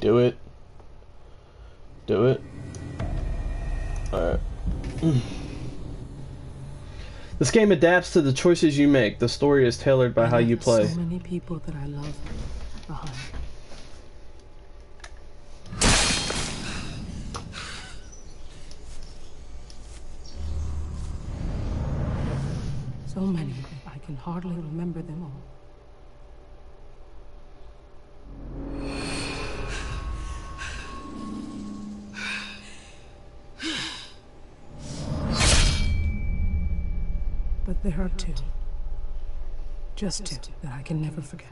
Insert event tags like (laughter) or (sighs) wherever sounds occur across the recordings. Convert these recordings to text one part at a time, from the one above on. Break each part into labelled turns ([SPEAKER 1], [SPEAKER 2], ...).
[SPEAKER 1] Do it. Do it. Alright. (clears throat) This game adapts to the choices you make. The story is tailored by how you play.
[SPEAKER 2] So many people that I love behind. So many I can hardly remember them all. There are two. Just two that I can never forget.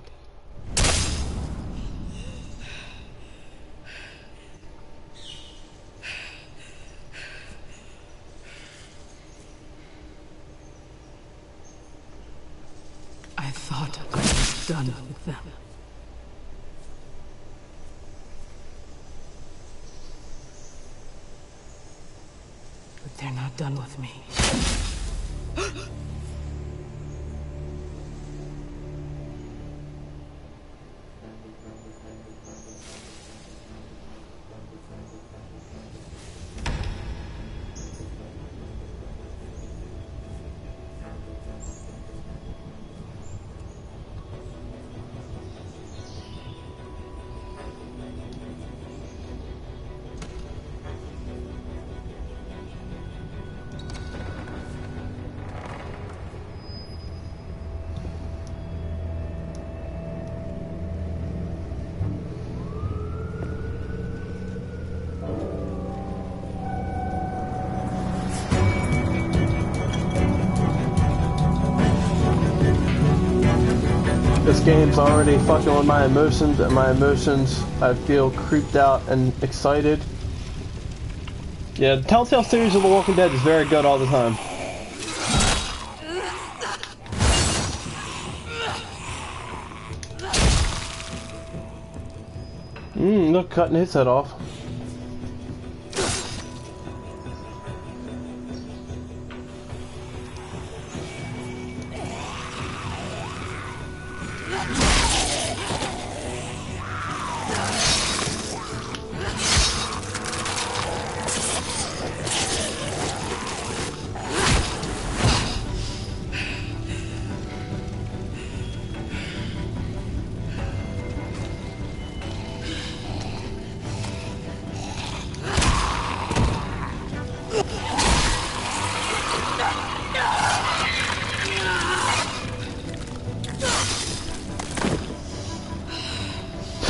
[SPEAKER 2] I thought I was done with them. But they're not done with me.
[SPEAKER 1] Game's already fucking with my emotions, and my emotions, I feel creeped out and excited. Yeah, the Telltale series of The Walking Dead is very good all the time. Mmm, look, cutting his head off.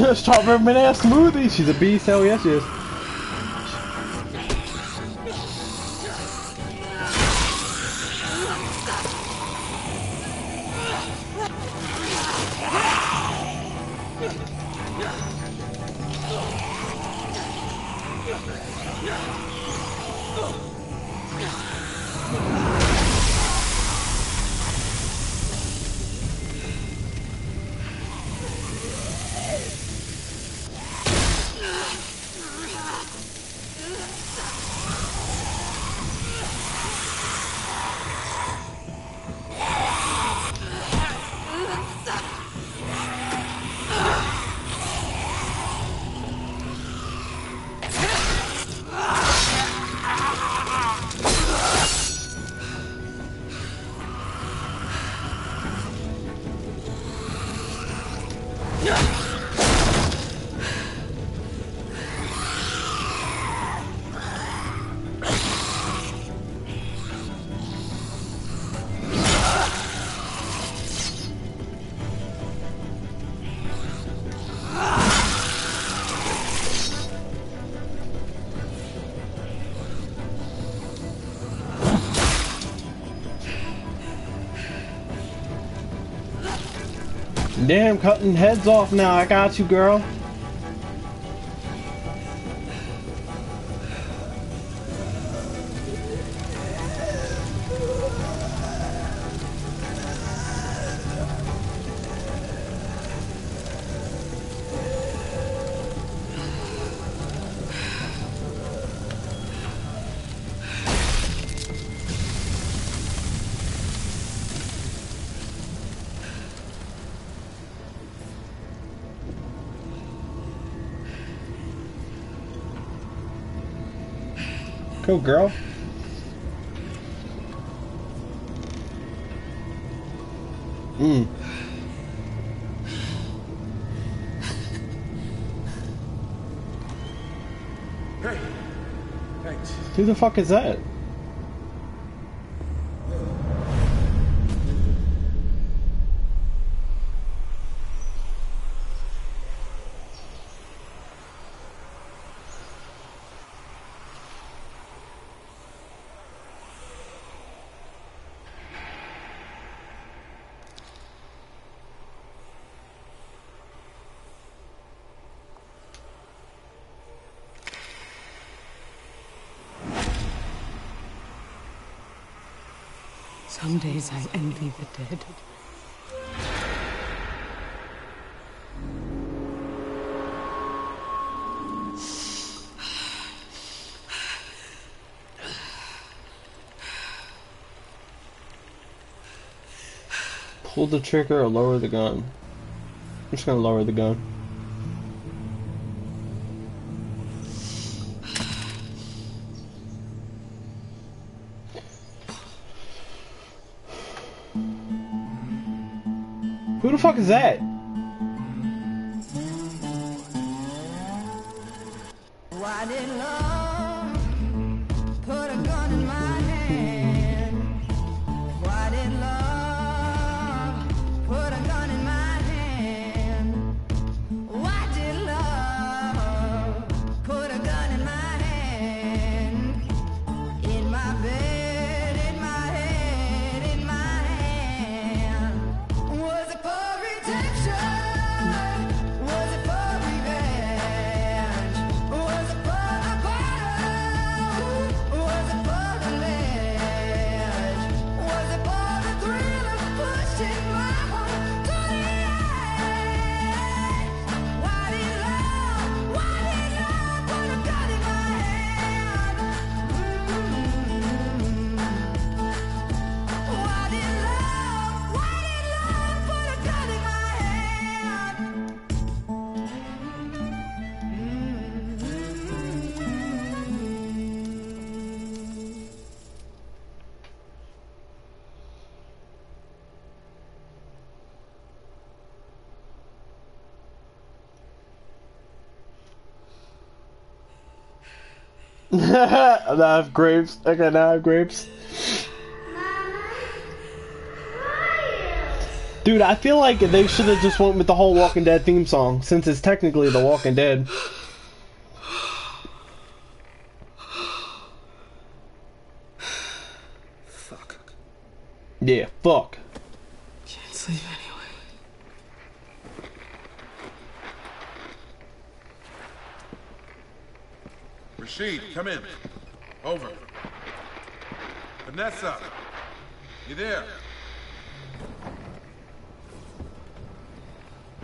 [SPEAKER 1] (laughs) Strawberry banana smoothie. She's a beast. Hell yes, she is. Damn, cutting heads off now. I got you, girl.
[SPEAKER 3] Go, girl. Mm.
[SPEAKER 4] Hey, thanks.
[SPEAKER 3] Who the fuck is that?
[SPEAKER 2] I envy the dead.
[SPEAKER 3] Pull the trigger or lower the gun. I'm just gonna lower the gun. Fuck is that? Now I have grapes. Okay, now I have grapes. Dude, I feel like they should have just went with the whole Walking Dead theme song, since it's technically The Walking Dead.
[SPEAKER 4] Fuck.
[SPEAKER 3] Yeah, fuck.
[SPEAKER 2] Can't sleep anyway.
[SPEAKER 4] Rashid, come in. Over. Vanessa, you there?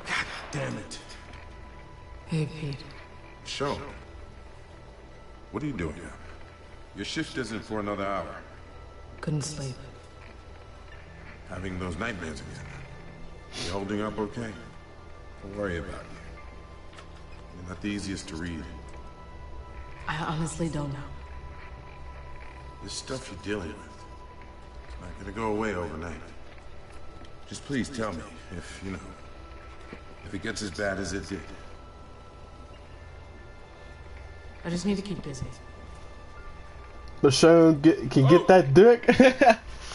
[SPEAKER 4] God damn it.
[SPEAKER 2] Hey, Pete.
[SPEAKER 4] Show. What are you doing here? Your shift isn't for another hour.
[SPEAKER 2] Couldn't sleep.
[SPEAKER 4] Having those nightmares again. You holding up okay? Don't worry about you. You're not the easiest to read.
[SPEAKER 2] I honestly don't know.
[SPEAKER 4] This stuff you're dealing with, it's not gonna go away overnight. Just please tell me if, you know, if it gets as bad as it did.
[SPEAKER 2] I just need to keep busy.
[SPEAKER 3] Michonne get, can get that dick.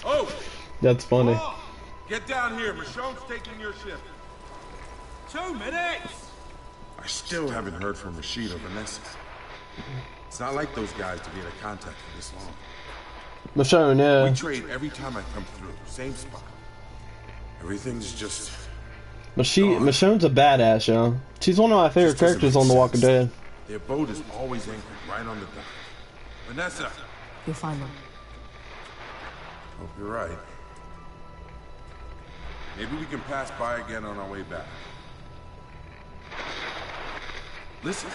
[SPEAKER 4] Oh! oh! (laughs)
[SPEAKER 3] That's funny.
[SPEAKER 4] Oh! Get down here. Michonne's taking your shift. Two minutes! I still haven't heard from Rashid or Vanessa. It's not like those guys to be in contact for this long.
[SPEAKER 3] Michonne,
[SPEAKER 4] We
[SPEAKER 3] yeah.
[SPEAKER 4] We trade every time I come through. Same spot. Everything's just...
[SPEAKER 3] But she, Michonne's a badass, yo. She's one of my favorite characters on The Walking
[SPEAKER 4] sense.
[SPEAKER 3] Dead.
[SPEAKER 4] Their boat is always anchored right on the dock. Vanessa!
[SPEAKER 2] You'll find them.
[SPEAKER 4] Hope you're right. Maybe we can pass by again on our way back. Listen.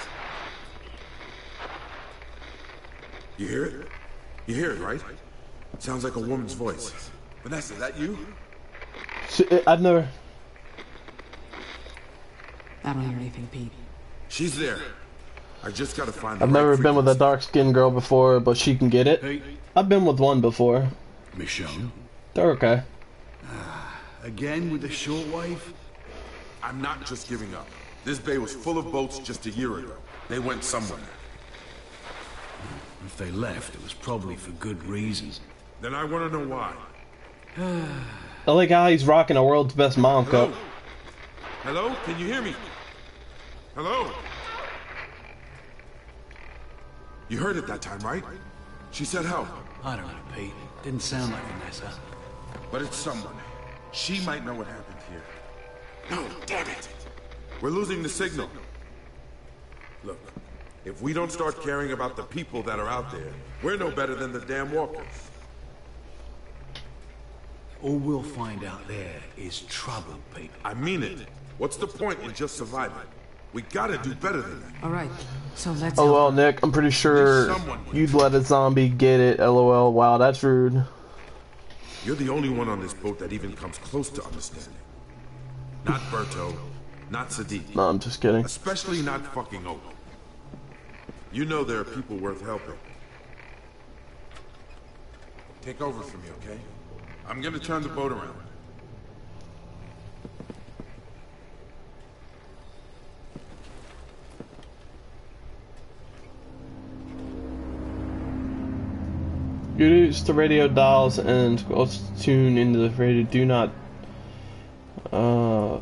[SPEAKER 4] You hear it? You hear it, right? Sounds like a woman's voice. Vanessa, is that you?
[SPEAKER 3] She, uh, I've never.
[SPEAKER 2] I don't hear anything, Pete.
[SPEAKER 4] She's there. I just gotta find the
[SPEAKER 1] I've
[SPEAKER 4] right
[SPEAKER 1] never been with a dark skinned girl before, but she can get it.
[SPEAKER 5] Pete,
[SPEAKER 1] I've been with one before.
[SPEAKER 5] Michelle.
[SPEAKER 1] They're okay.
[SPEAKER 5] Ah, again with the shortwave?
[SPEAKER 4] I'm not just giving up. This bay was full of boats just a year ago. They went somewhere.
[SPEAKER 5] If they left, it was probably for good reasons.
[SPEAKER 4] Then I want to know why.
[SPEAKER 1] I like how he's rocking a world's best mom
[SPEAKER 4] Hello?
[SPEAKER 1] cup.
[SPEAKER 4] Hello? Can you hear me? Hello? You heard it that time, right? She said help,
[SPEAKER 5] I don't know, Pete. Didn't sound like Vanessa.
[SPEAKER 4] but it's someone. She might know what happened here. No, damn it! We're losing the signal. Look, if we don't start caring about the people that are out there, we're no better than the damn walkers.
[SPEAKER 5] All we'll find out there is trouble, Pete.
[SPEAKER 4] I mean it. What's the point in just surviving? We gotta do better than that.
[SPEAKER 6] All right, so let's.
[SPEAKER 1] Oh well, Nick, I'm pretty sure you'd let a zombie get it. LOL. Wow, that's rude.
[SPEAKER 4] You're the only one on this boat that even comes close to understanding. Not Berto, not Sadiq,
[SPEAKER 1] No, I'm just kidding.
[SPEAKER 4] especially not fucking Oak. You know there are people worth helping. Take over for me, okay? I'm gonna turn the boat around.
[SPEAKER 1] Use the radio dials and also tune into the radio. Do not. Uh.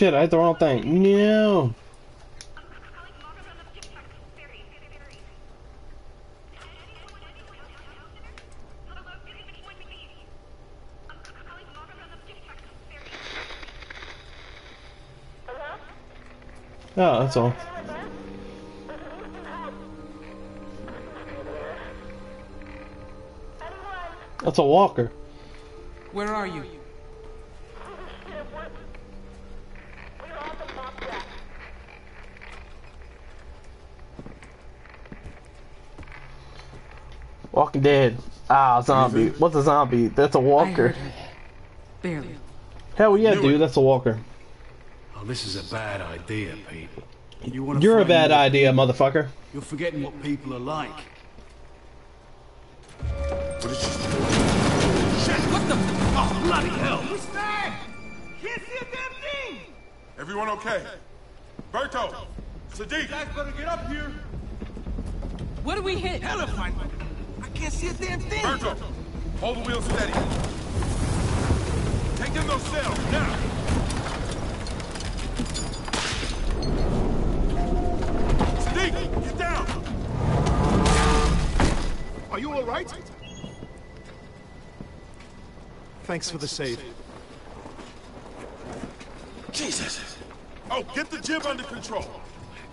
[SPEAKER 1] Shit, I hit the wrong thing. No. Oh, that's all. That's a walker.
[SPEAKER 6] Where are you?
[SPEAKER 1] Walking Dead. Ah, zombie. What's a zombie? That's a walker.
[SPEAKER 6] Barely.
[SPEAKER 1] Hell yeah, dude.
[SPEAKER 4] it.
[SPEAKER 1] That's a walker.
[SPEAKER 5] Oh, this is a bad idea, Pete. You wanna
[SPEAKER 1] You're a bad
[SPEAKER 5] more-
[SPEAKER 1] idea, motherfucker.
[SPEAKER 5] You're forgetting what people are like.
[SPEAKER 4] What did you
[SPEAKER 5] What the? Oh, bloody hell!
[SPEAKER 7] Can't see a damn thing!
[SPEAKER 4] Everyone okay? Berto! Sadiq!
[SPEAKER 7] Guys better get up here!
[SPEAKER 6] What do we hit?
[SPEAKER 7] Hell if I know. I can't see a damn thing!
[SPEAKER 4] Berto! Hold the wheel steady. Take in those sails, now! Sadiq, get down!
[SPEAKER 7] Are you alright? Thanks for the save.
[SPEAKER 4] Jesus! Oh, get the jib under control.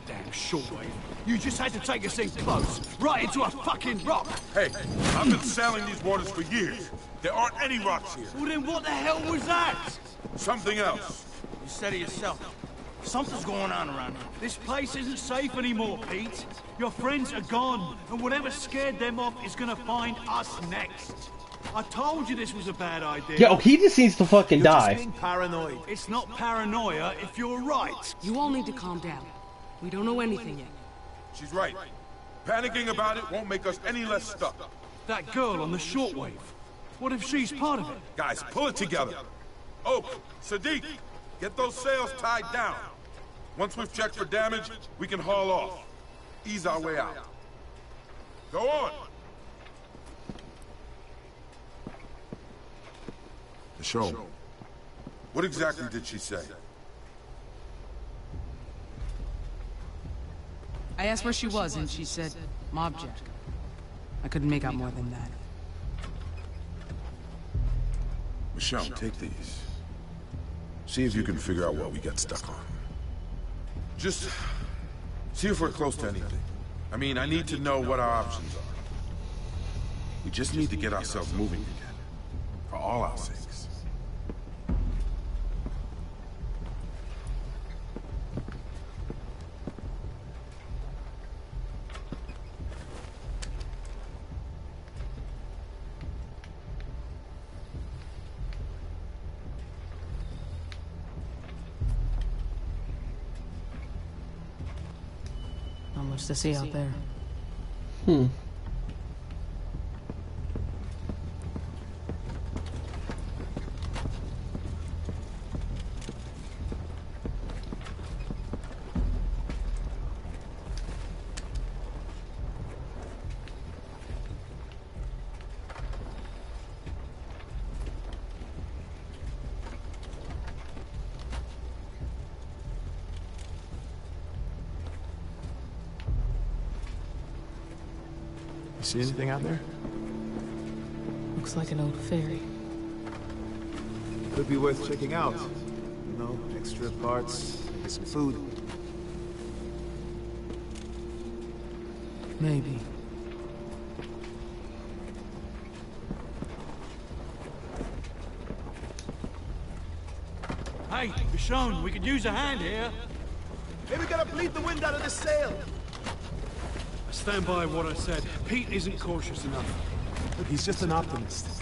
[SPEAKER 7] Damn shortwave. You just had to take us in close, right into a fucking rock.
[SPEAKER 4] Hey, I've been sailing these waters for years. There aren't any rocks here.
[SPEAKER 7] Well then what the hell was that?
[SPEAKER 4] Something else.
[SPEAKER 7] You said it yourself. Something's going on around here. This place isn't safe anymore, Pete. Your friends are gone, and whatever scared them off is gonna find us next. I told you this was a bad idea.
[SPEAKER 1] Yo, he just needs to fucking
[SPEAKER 7] You're just
[SPEAKER 1] die.
[SPEAKER 7] being paranoid. It's not paranoia if you're right.
[SPEAKER 6] You all need to calm down. We don't know anything yet.
[SPEAKER 4] She's right. Panicking about it won't make us any less stuck.
[SPEAKER 7] That girl on the shortwave. What if she's part of it?
[SPEAKER 4] Guys, pull it together. Oak, Sadiq, get those sails tied down. Once we've checked for damage, we can haul off. Ease our way out. Go on! The show. what exactly did she say?
[SPEAKER 2] I asked where she was, and she said, Mobjack. I couldn't make out more than that.
[SPEAKER 4] Michonne, take these. See if you can figure out what we got stuck on. Just see if we're close to anything. I mean, I need to know what our options are. We just need to get ourselves moving again. For all our sakes.
[SPEAKER 2] Not much to see out there.
[SPEAKER 1] Hmm.
[SPEAKER 8] See anything out there?
[SPEAKER 2] Looks like an old ferry.
[SPEAKER 8] Could be worth checking out. You know, extra parts, maybe some food.
[SPEAKER 2] Maybe.
[SPEAKER 7] Hey, Michonne, we could use a hand here.
[SPEAKER 8] Maybe we gotta bleed the wind out of this sail.
[SPEAKER 7] I stand by what I said. Pete isn't cautious enough.
[SPEAKER 8] Look, he's just an optimist.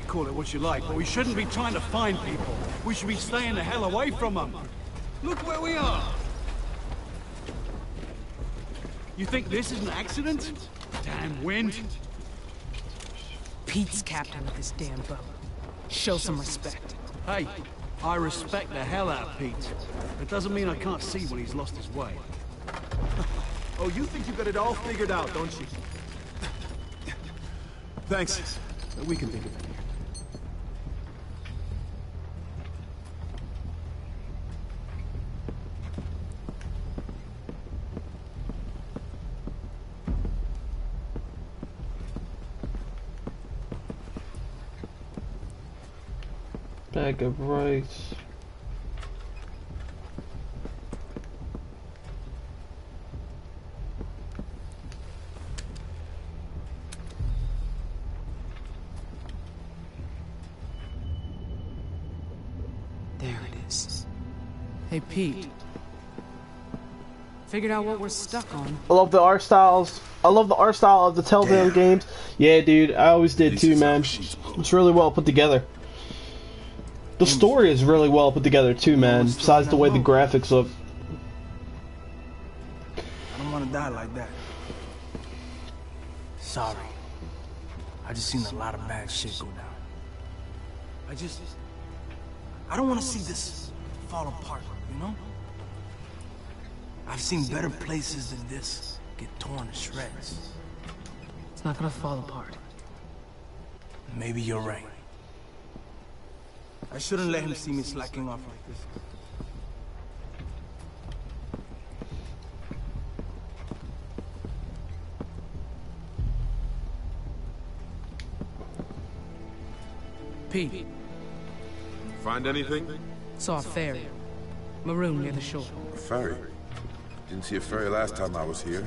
[SPEAKER 7] You call it what you like, but we shouldn't be trying to find people. We should be staying the hell away from them. Look where we are. You think this is an accident? Damn wind.
[SPEAKER 2] Pete's captain of this damn boat. Show some respect.
[SPEAKER 7] Hey, I respect the hell out of Pete. It doesn't mean I can't see when he's lost his way.
[SPEAKER 8] Oh, you think you got it all figured out, don't you? Thanks. We can think of it.
[SPEAKER 1] Bag of rice.
[SPEAKER 2] There it is. Hey, Pete. Figured out what we're stuck on.
[SPEAKER 1] I love the art styles. I love the art style of the Telltale games. Yeah, dude, I always did too, man. It's really well put together. The story is really well put together too, man. Besides the way the graphics look.
[SPEAKER 9] I don't want to die like that. Sorry. I just seen a lot of bad shit go down. I just... I don't want to see this fall apart, you know? I've seen better places than this get torn to shreds.
[SPEAKER 2] It's not gonna fall apart.
[SPEAKER 9] Maybe you're right. I shouldn't let him see me slacking off like this.
[SPEAKER 2] Pete,
[SPEAKER 4] Find anything?
[SPEAKER 2] saw a ferry. Maroon near the shore.
[SPEAKER 4] A ferry. Didn't see a ferry last time I was here.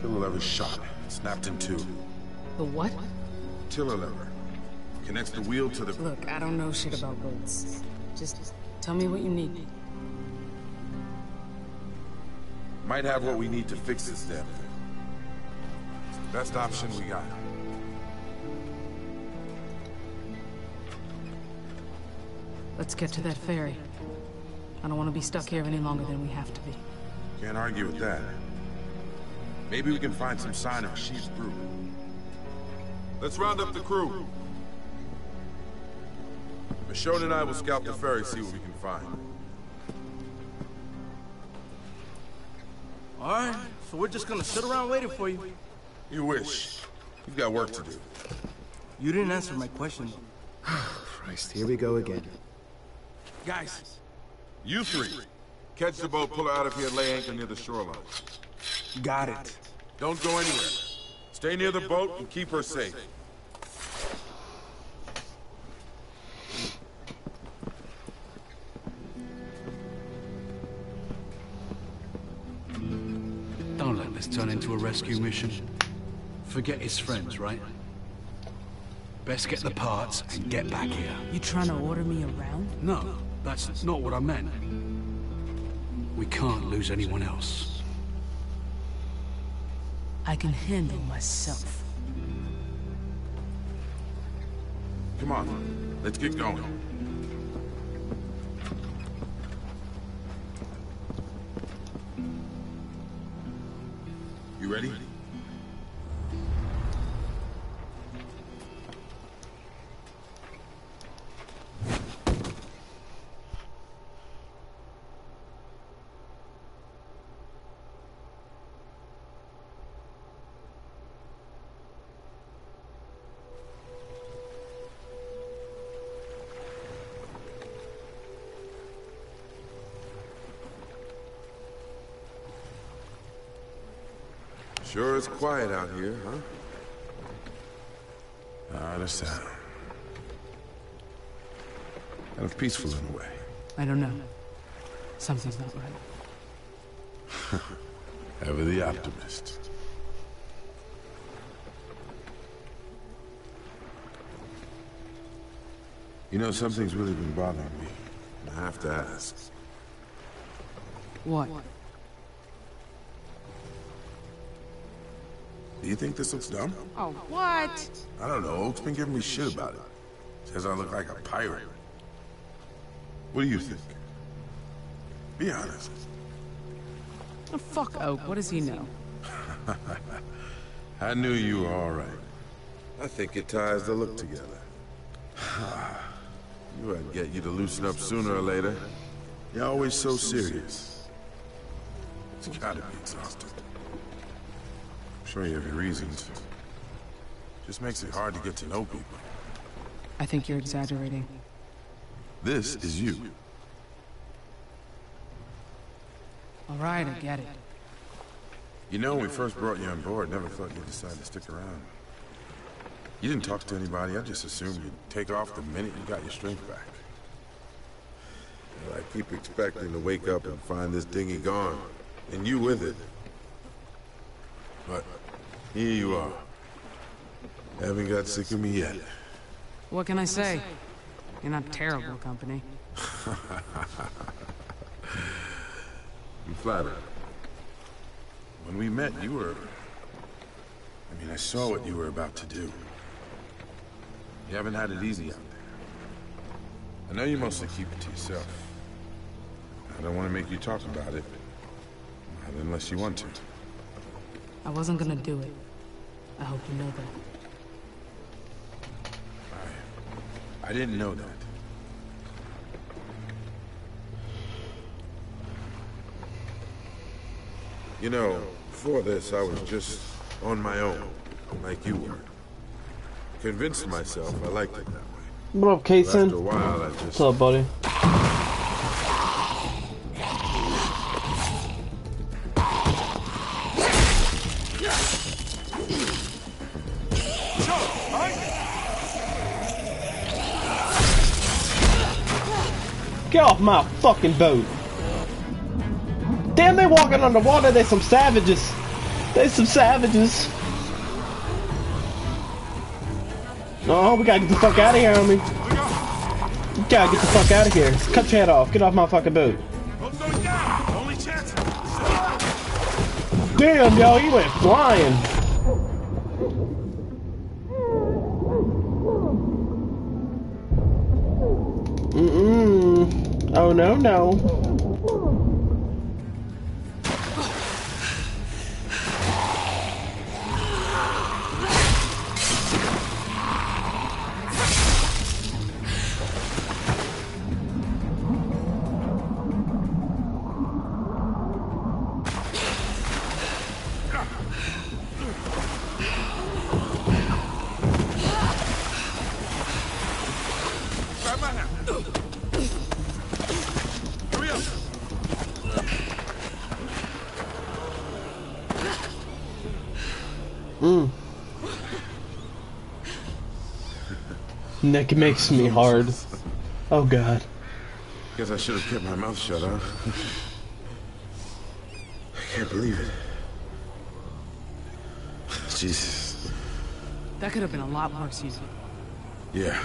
[SPEAKER 4] Tiller lever shot. Snapped in two.
[SPEAKER 2] The what?
[SPEAKER 4] Tiller lever. Connects the wheel to the...
[SPEAKER 2] Look, I don't know shit about boats. Just tell me what you need.
[SPEAKER 4] Might have what we need to fix this damn thing. It's the best option we got.
[SPEAKER 2] Let's get to that ferry. I don't want to be stuck here any longer than we have to be.
[SPEAKER 4] Can't argue with that. Maybe we can find some sign of Rashid's group. Let's round up the crew. Michonne and I will scout the ferry, see what we can find.
[SPEAKER 9] All right, so we're just gonna sit around waiting for you.
[SPEAKER 4] You wish. You've got work to do.
[SPEAKER 9] You didn't answer my question. (sighs)
[SPEAKER 8] Christ, here we go again.
[SPEAKER 9] Guys,
[SPEAKER 4] You three. Catch the boat, pull her out of here, lay anchor near the shoreline.
[SPEAKER 9] got it.
[SPEAKER 4] Don't go anywhere. Stay near the boat and keep her safe.
[SPEAKER 5] Don't let this turn into a rescue mission. Forget his friends, right? Best get the parts and get back here.
[SPEAKER 2] You trying to order me around?
[SPEAKER 5] No, that's not what I meant. We can't lose anyone else.
[SPEAKER 2] I can handle myself.
[SPEAKER 4] Come on, let's get going. You ready? Sure is quiet out here, huh? Ah, the sound. Kind of peaceful in a way.
[SPEAKER 2] I don't know. Something's not right. (laughs)
[SPEAKER 4] Ever the optimist. You know, something's really been bothering me. I have to ask.
[SPEAKER 2] What?
[SPEAKER 4] Do you think this looks dumb?
[SPEAKER 2] Oh, what?
[SPEAKER 4] I don't know. Oak's been giving me shit about it. Says I look like a pirate. What do you think? Be honest.
[SPEAKER 2] Oh, fuck Oak. What does he know? (laughs)
[SPEAKER 4] I knew you were all right. I think it ties the look together. (sighs) Knew I'd get you to loosen up sooner or later. You're always so serious. It's gotta be exhausting. Sure you have your reasons. Just makes it hard to get to know people.
[SPEAKER 2] I think you're exaggerating.
[SPEAKER 4] This is you.
[SPEAKER 2] All right, I get it.
[SPEAKER 4] You know, when we first brought you on board, never thought you'd decide to stick around. You didn't talk to anybody. I just assumed you'd take off the minute you got your strength back. Well, I keep expecting to wake up and find this dinghy gone, and you with it. But here you are. Haven't got sick of me yet.
[SPEAKER 2] What can I say? You're not terrible company. (laughs)
[SPEAKER 4] I'm flattered. When we met, you were... I mean, I saw what you were about to do. You haven't had it easy out there. I know you mostly keep it to yourself. I don't want to make you talk about it. Not unless you want to.
[SPEAKER 2] I wasn't gonna do it. I hope you know that.
[SPEAKER 4] I I didn't know that. You know, before this, I was just on my own, like you were. Convinced myself I liked it that way.
[SPEAKER 1] What up,
[SPEAKER 4] But after a
[SPEAKER 1] Kason?
[SPEAKER 4] while, I just...
[SPEAKER 1] What's up, buddy? Get off my fucking boat! Damn, they walking underwater. They some savages. They some savages. Oh, we gotta get the fuck out of here, homie. We gotta get the fuck out of here. Cut your head off. Get off my fucking boat. Damn, yo, he went flying. Mm-mm. Oh, no, no. Nick makes me hard. Oh god.
[SPEAKER 4] Guess I should have kept my mouth shut, huh? I can't believe it. Jesus.
[SPEAKER 2] That could have been a lot worse, you know.
[SPEAKER 4] Yeah.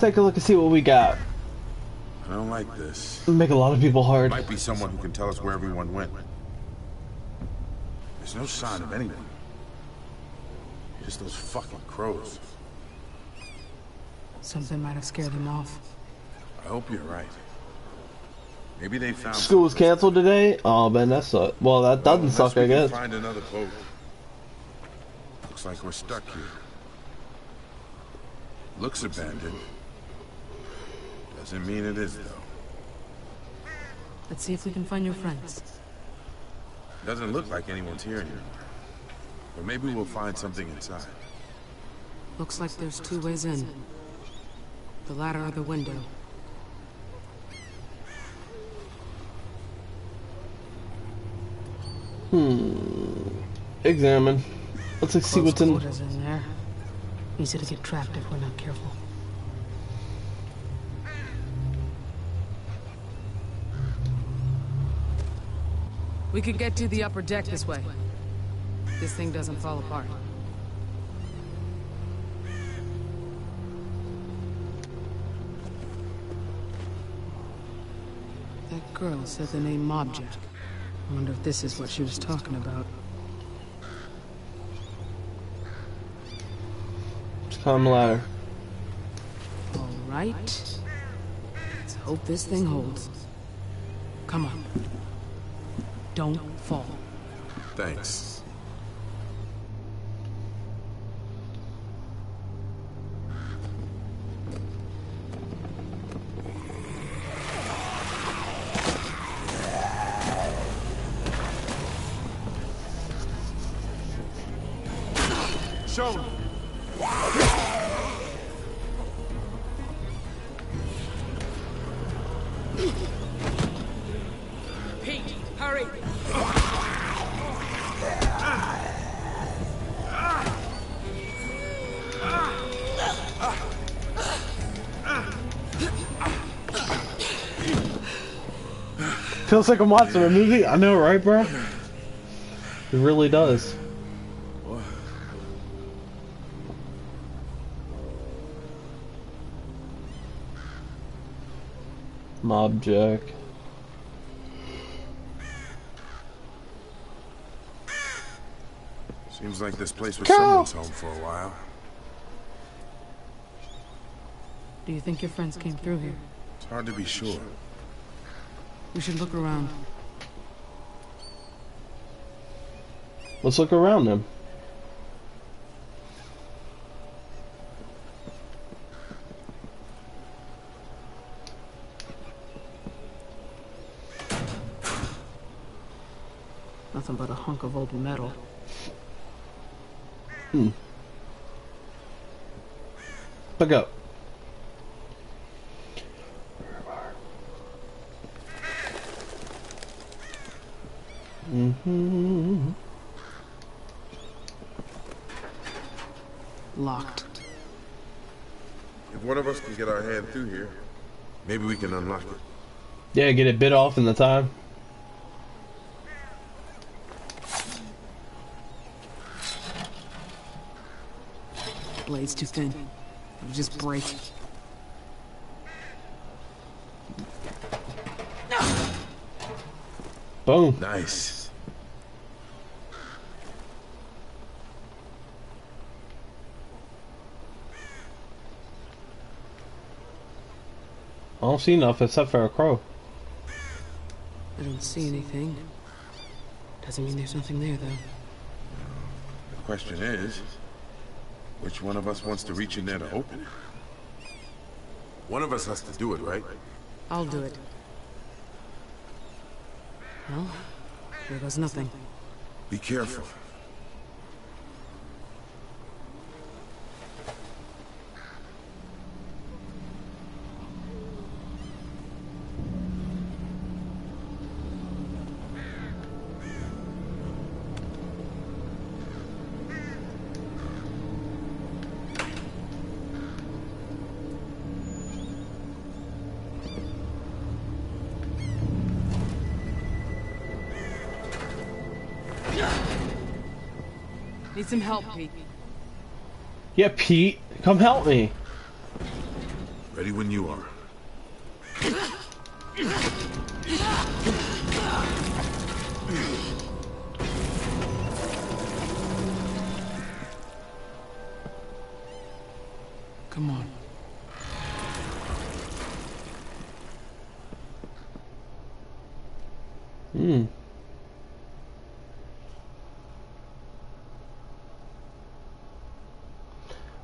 [SPEAKER 1] Take a look and see what we got.
[SPEAKER 4] I don't like this.
[SPEAKER 1] Make a lot of people hard.
[SPEAKER 4] Might be someone who can tell us where everyone went. There's no sign of anyone. Just those fucking crows.
[SPEAKER 2] Something might have scared them off.
[SPEAKER 4] I hope you're right. Maybe they found
[SPEAKER 1] School was canceled today? Oh man, that sucks. Well, that doesn't
[SPEAKER 4] Unless
[SPEAKER 1] suck,
[SPEAKER 4] we
[SPEAKER 1] I
[SPEAKER 4] can
[SPEAKER 1] guess.
[SPEAKER 4] Find another boat. Looks like we're stuck here. Looks abandoned. Doesn't mean it is though.
[SPEAKER 2] Let's see if we can find your friends.
[SPEAKER 4] Doesn't look like anyone's here anymore. But maybe we'll find something inside.
[SPEAKER 2] Looks like there's two ways in. The ladder or the window.
[SPEAKER 1] Hmm. Examine. Let's like, see what's in.
[SPEAKER 2] quarters in there. Easy to get trapped if we're not careful. We could get to the upper deck this way. This thing doesn't fall apart. That girl said the name Mobjack. I wonder if this is what she was talking about.
[SPEAKER 1] Climb ladder.
[SPEAKER 2] All right. Let's hope this thing holds. Come on. Don't fall.
[SPEAKER 4] Thanks.
[SPEAKER 1] Feels like I'm watching a movie. I know, right, bro? It really does. Mobjack.
[SPEAKER 4] Seems like this place was
[SPEAKER 1] Carol!
[SPEAKER 4] someone's home for a while.
[SPEAKER 2] Do you think your friends came through here?
[SPEAKER 4] It's hard to be sure.
[SPEAKER 2] We should look around.
[SPEAKER 1] Let's look around them.
[SPEAKER 2] Nothing but a hunk of old metal.
[SPEAKER 1] Hmm. Look up. Mm-hmm.
[SPEAKER 2] Locked.
[SPEAKER 4] If one of us can get our hand through here, maybe we can unlock it.
[SPEAKER 1] Yeah, get it bit off in the time.
[SPEAKER 2] Blade's too thin. It'll just break.
[SPEAKER 1] Boom.
[SPEAKER 4] Nice.
[SPEAKER 1] I don't see enough except for a crow.
[SPEAKER 2] I don't see anything. Doesn't mean there's nothing there, though.
[SPEAKER 4] The question is, which one of us wants to reach in there to open it? One of us has to do it, right?
[SPEAKER 2] I'll do it. Well,
[SPEAKER 10] there goes nothing.
[SPEAKER 4] Be careful.
[SPEAKER 10] Need some help, Pete.
[SPEAKER 1] Yeah, Pete, come help me.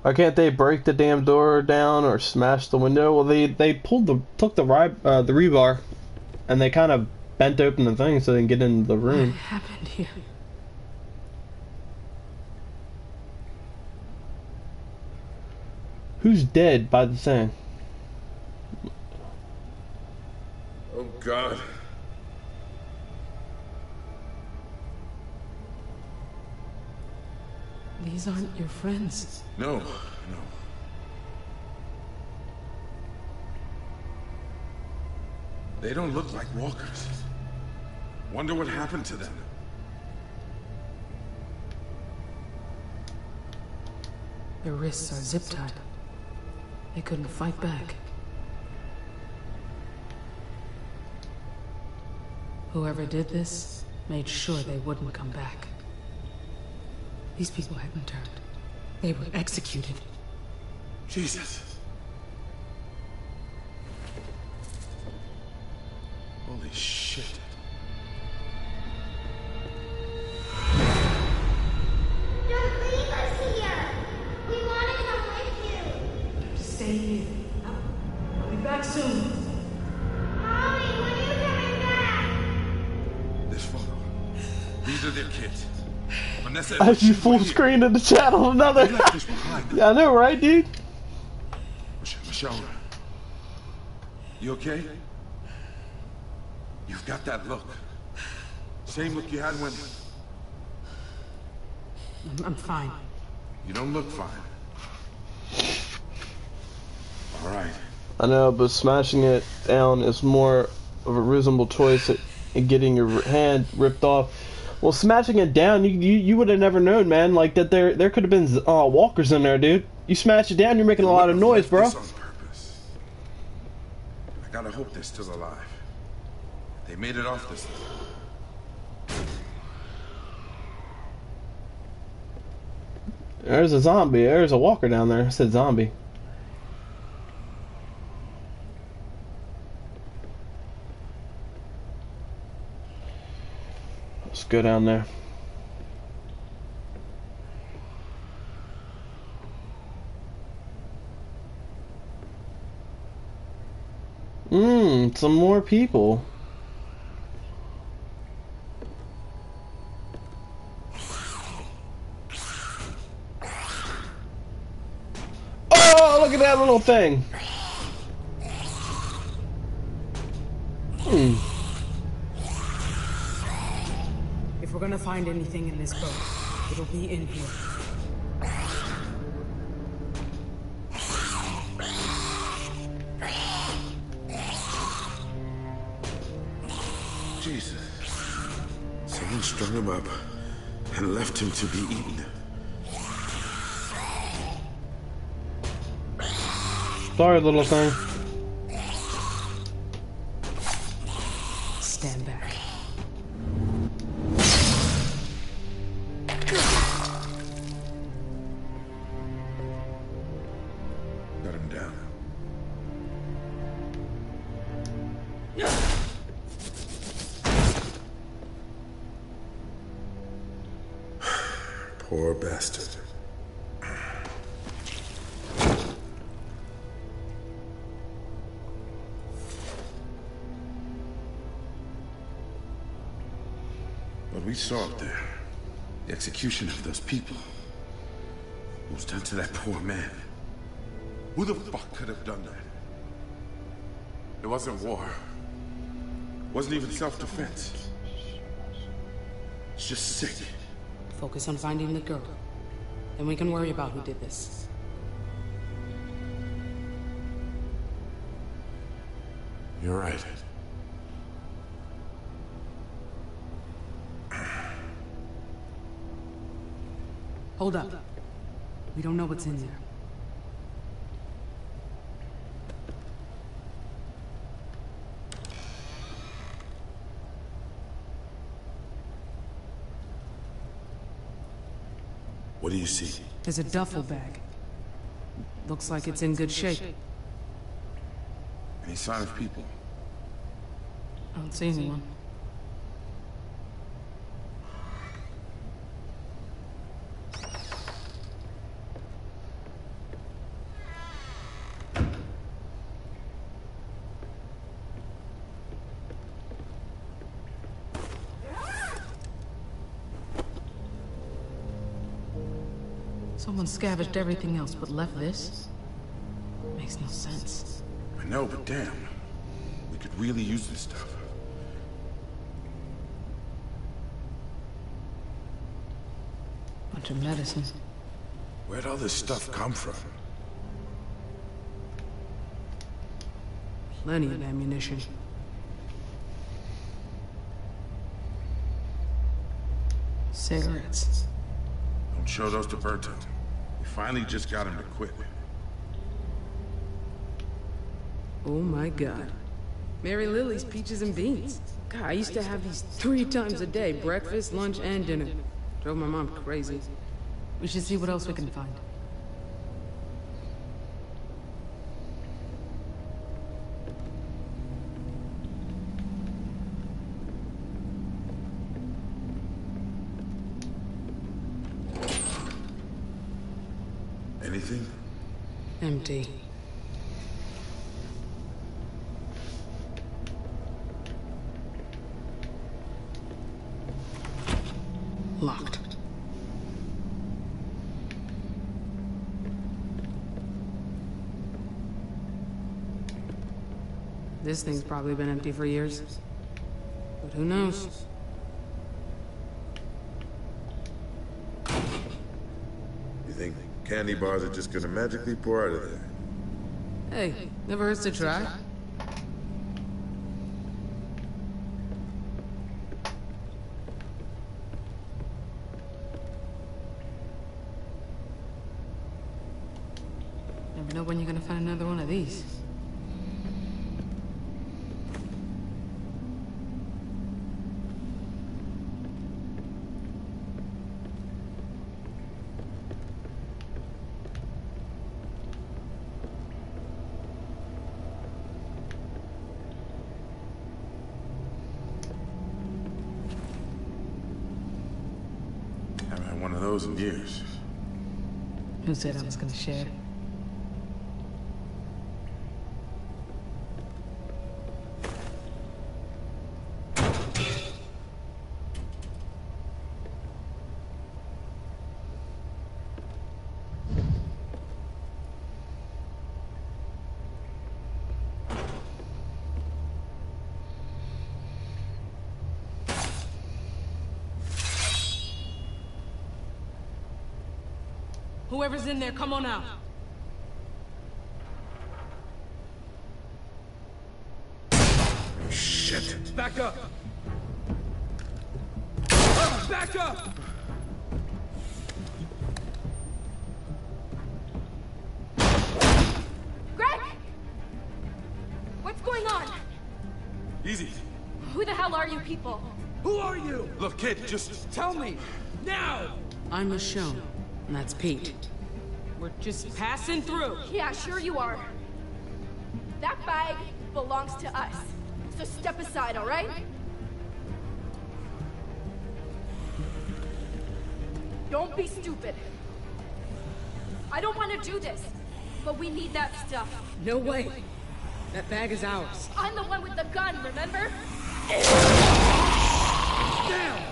[SPEAKER 1] Why can't they break the damn door down or smash the window? Well, they they pulled the took the ri- uh, the rebar, and they kind of bent open the thing so they can get into the room.
[SPEAKER 2] What
[SPEAKER 1] room.
[SPEAKER 2] happened here?
[SPEAKER 1] Who's dead by the thing?
[SPEAKER 4] Oh, God.
[SPEAKER 2] These aren't your friends.
[SPEAKER 4] No, no. They don't look like walkers. Wonder what happened to them.
[SPEAKER 2] Their wrists are zip tied. They couldn't fight back. Whoever did this made sure they wouldn't come back. These people hadn't turned. They were executed.
[SPEAKER 4] Jesus. Vanessa.
[SPEAKER 1] As you full
[SPEAKER 4] were
[SPEAKER 1] screen of the channel, another.
[SPEAKER 4] They left this behind.
[SPEAKER 1] yeah, (laughs) I know, right, dude?
[SPEAKER 4] Michonne. You okay? You've got that look. Same look you had when...
[SPEAKER 2] I'm, I'm fine.
[SPEAKER 4] You don't look fine. All right.
[SPEAKER 1] I know, but smashing it down is more of a reasonable choice than getting your hand ripped off. Well, smashing it down, you you, you would have never known, man. Like that, there there could have been uh, walkers in there, dude. You smash it down, you're making a lot of noise, bro.
[SPEAKER 4] This on purpose. I gotta hope they're still alive. They made it off this.
[SPEAKER 1] There's a zombie. There's a walker down there. I said zombie. Let's go down there. Mmm, some more people. Oh, look at that little thing. Hmm.
[SPEAKER 2] We're gonna find anything in this boat, it'll be in here.
[SPEAKER 4] Jesus. Someone strung him up and left him to be eaten.
[SPEAKER 1] Sorry, little thing.
[SPEAKER 2] Stand back.
[SPEAKER 4] Wasn't war. It wasn't even self-defense. It's just sick.
[SPEAKER 2] Focus on finding the girl. Then we can worry about who did this.
[SPEAKER 4] You're right.
[SPEAKER 2] Hold up. We don't know what's in there.
[SPEAKER 4] What do you see?
[SPEAKER 2] There's a duffel bag. Looks like it's in good shape.
[SPEAKER 4] Any sign of people?
[SPEAKER 2] I don't see anyone. Someone scavenged everything else but left this? Makes no sense.
[SPEAKER 4] I know, but damn. We could really use this stuff.
[SPEAKER 2] Bunch of medicine.
[SPEAKER 4] Where'd all this stuff come from?
[SPEAKER 2] Plenty of ammunition. Cigarettes.
[SPEAKER 4] Don't show those to Berto. We finally just got him to quit.
[SPEAKER 2] Oh my god. Mary Lily's peaches and beans. God, I used to have these three times a day breakfast, lunch, and dinner. Drove my mom crazy. We should see what else we can find.
[SPEAKER 4] Anything?
[SPEAKER 2] Locked. This thing's probably been empty for years. But who knows?
[SPEAKER 4] You think candy bars are just gonna magically pour out of there?
[SPEAKER 2] Hey, never hurts to try. Never know when you're gonna find another one of these.
[SPEAKER 4] In years.
[SPEAKER 2] Who said I was gonna share? Whoever's in there, come on out.
[SPEAKER 4] Shit.
[SPEAKER 7] Back up! Back up!
[SPEAKER 11] Greg! What's going on?
[SPEAKER 4] Easy.
[SPEAKER 11] Who the hell are you people?
[SPEAKER 7] Who are you?
[SPEAKER 4] Look, kid, just
[SPEAKER 7] Tell me! Now!
[SPEAKER 2] I'm Michonne, and that's Pete. We're just passing through.
[SPEAKER 11] Yeah, sure you are. That bag belongs to us. So step aside, all right? Don't be stupid. I don't want to do this, but we need that stuff.
[SPEAKER 2] No way. That bag is ours.
[SPEAKER 11] I'm the one with the gun, remember?
[SPEAKER 7] Down!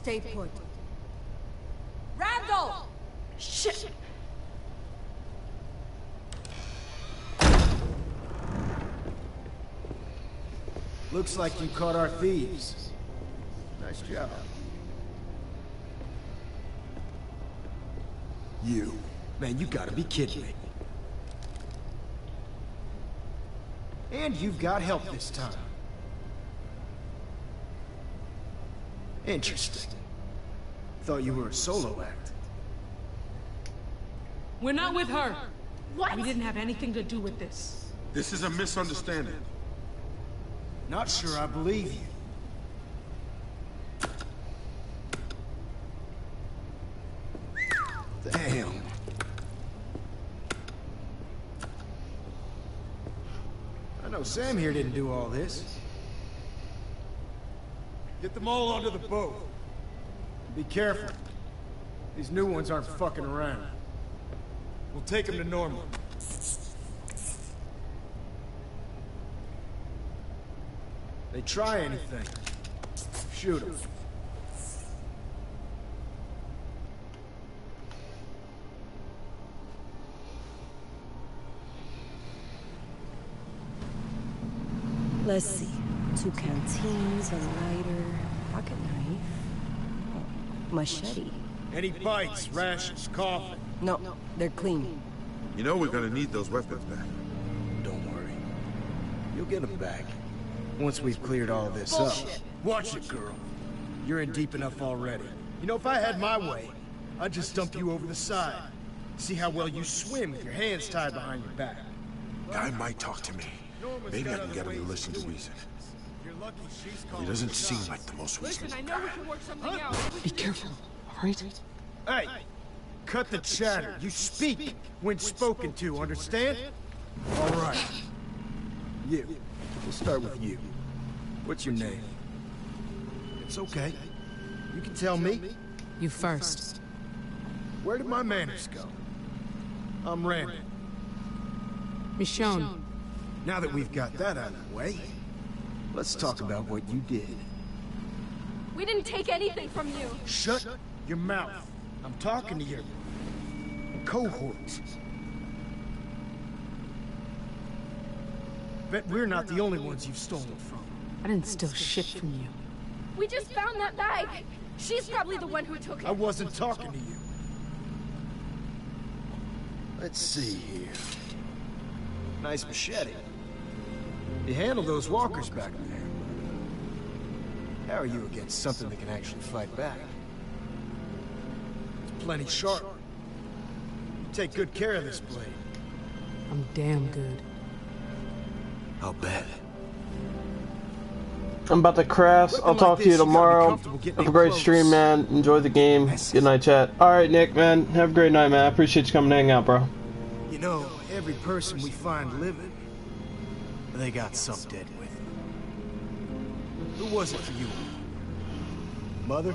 [SPEAKER 3] Stay put.
[SPEAKER 11] Randall! Shit!
[SPEAKER 8] Looks like you caught our thieves. Nice job. You. Man, you gotta be kidding me. And you've got help this time. Interesting. Thought you were a solo act.
[SPEAKER 6] We're not with her.
[SPEAKER 11] What?
[SPEAKER 6] We didn't have anything to do with this.
[SPEAKER 4] This is a misunderstanding.
[SPEAKER 8] Not sure I believe you. Damn. I know Sam here didn't do all this. Get them all onto the boat. Be careful. These new ones aren't fucking around. We'll take them to Norma. They try anything. Shoot them.
[SPEAKER 3] Let's see. Two canteens, a lighter, pocket knife, oh, machete.
[SPEAKER 8] Any bites, rashes, coughing?
[SPEAKER 3] No, they're clean.
[SPEAKER 4] You know we're gonna need those weapons back.
[SPEAKER 8] Don't worry. You'll get them back. Once we've cleared all this up. Watch it, girl. You're in deep enough already. You know, if I had my way, I'd just dump you over the side. See how well you swim with your hands tied behind your back.
[SPEAKER 4] Guy might talk to me. Maybe I can get him to listen to reason. He doesn't seem like the most reasonable
[SPEAKER 6] I know we can work something out.
[SPEAKER 1] Be careful, alright?
[SPEAKER 8] Hey! Cut the chatter. You speak when spoken to, understand? All right. You. We'll start with you. What's your name? It's okay. You can tell me.
[SPEAKER 6] You first.
[SPEAKER 8] Where did my manners go? I'm Randy.
[SPEAKER 6] Michonne.
[SPEAKER 8] Now that we've got that out of the way, let's talk about what you did.
[SPEAKER 11] We didn't take anything from you.
[SPEAKER 8] Shut your mouth. I'm talking to your cohorts. Bet we're not the only ones you've stolen from.
[SPEAKER 6] I didn't steal shit from you.
[SPEAKER 11] We just found that bag. She's probably the one who took it.
[SPEAKER 8] I wasn't talking to you. Let's see here. Nice machete. You handle those walkers back there. How are you against something that can actually fight back? It's plenty sharp. You take good care of this blade.
[SPEAKER 6] I'm damn good.
[SPEAKER 8] I'll bet.
[SPEAKER 1] I'm about to crash. I'll talk to you tomorrow. Have a great stream, man. Enjoy the game. Good night, chat. Alright, Nick, man. Have a great night, man. I appreciate you coming to hang out, bro.
[SPEAKER 8] You know, every person we find living, they got some dead with them. Who was it for you? Mother?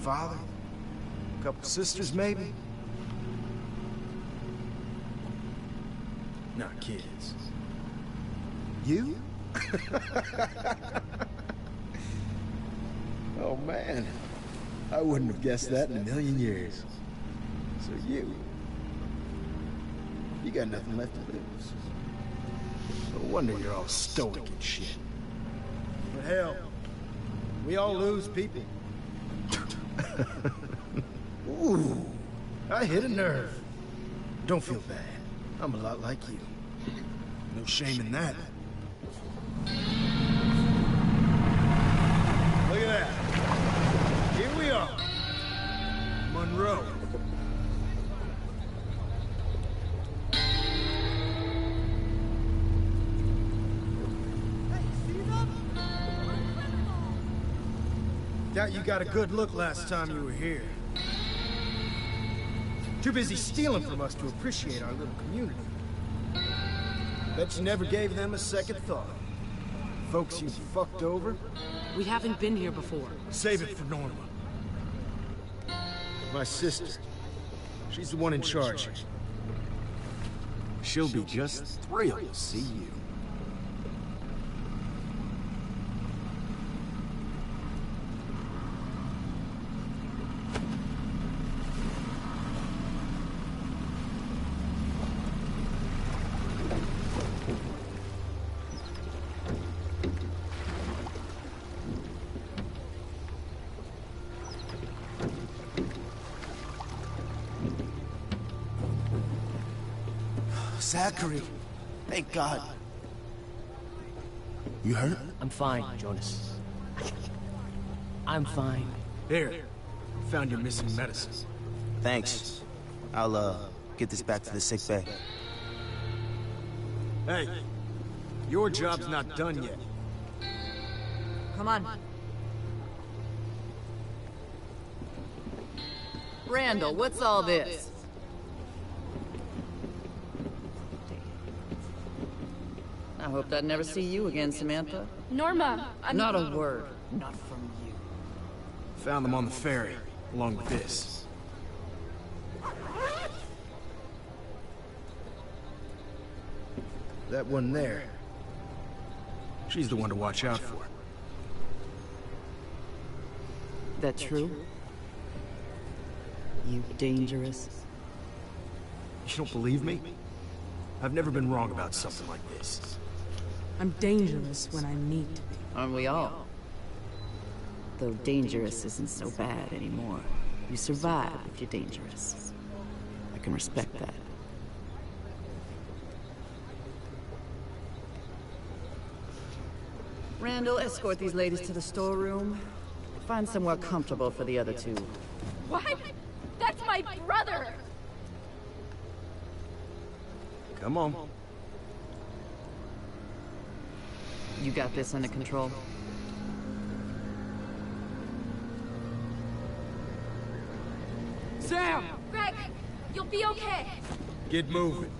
[SPEAKER 8] Father? A couple sisters, maybe? Not kids. You? (laughs) oh man, I wouldn't have guessed that in a million years. So you, you got nothing left to lose. No wonder you're all stoic and shit. But hell, we all lose people. (laughs) Ooh, I hit a nerve. Don't feel bad. I'm a lot like you. No shame in that. Look at that. Here we are. Monroe. Doubt you got a good look last time you were here. Too busy stealing from us to appreciate our little community. Bet you never gave them a second thought. Folks you fucked over?
[SPEAKER 2] We haven't been here before.
[SPEAKER 8] Save it for Norma. My sister. She's the one in charge. She'll be just thrilled to see you.
[SPEAKER 12] Zachary. Thank God.
[SPEAKER 8] You hurt?
[SPEAKER 12] I'm fine, Jonas. I'm fine.
[SPEAKER 8] There. Found your missing medicine.
[SPEAKER 12] Thanks. I'll, uh, get this back to the sick bay.
[SPEAKER 8] Hey, your job's not done yet.
[SPEAKER 13] Come on. Randall, what's all this? I hope I'd never see you again, Samantha.
[SPEAKER 11] Norma, I'm...
[SPEAKER 13] Not a word. Not from you.
[SPEAKER 8] Found them on the ferry, along with this. That one there. She's the one to watch out for.
[SPEAKER 13] That true? You dangerous.
[SPEAKER 8] You don't believe me? I've never been wrong about something like this.
[SPEAKER 2] I'm dangerous when I'm neat.
[SPEAKER 13] Aren't we all? Though dangerous isn't so bad anymore. You survive if you're dangerous. I can respect that. Randall, escort these ladies to the storeroom. Find somewhere comfortable for the other two.
[SPEAKER 11] What? That's my brother!
[SPEAKER 8] Come on.
[SPEAKER 13] You got this under control?
[SPEAKER 11] Sam! Greg, you'll be okay.
[SPEAKER 8] Get moving.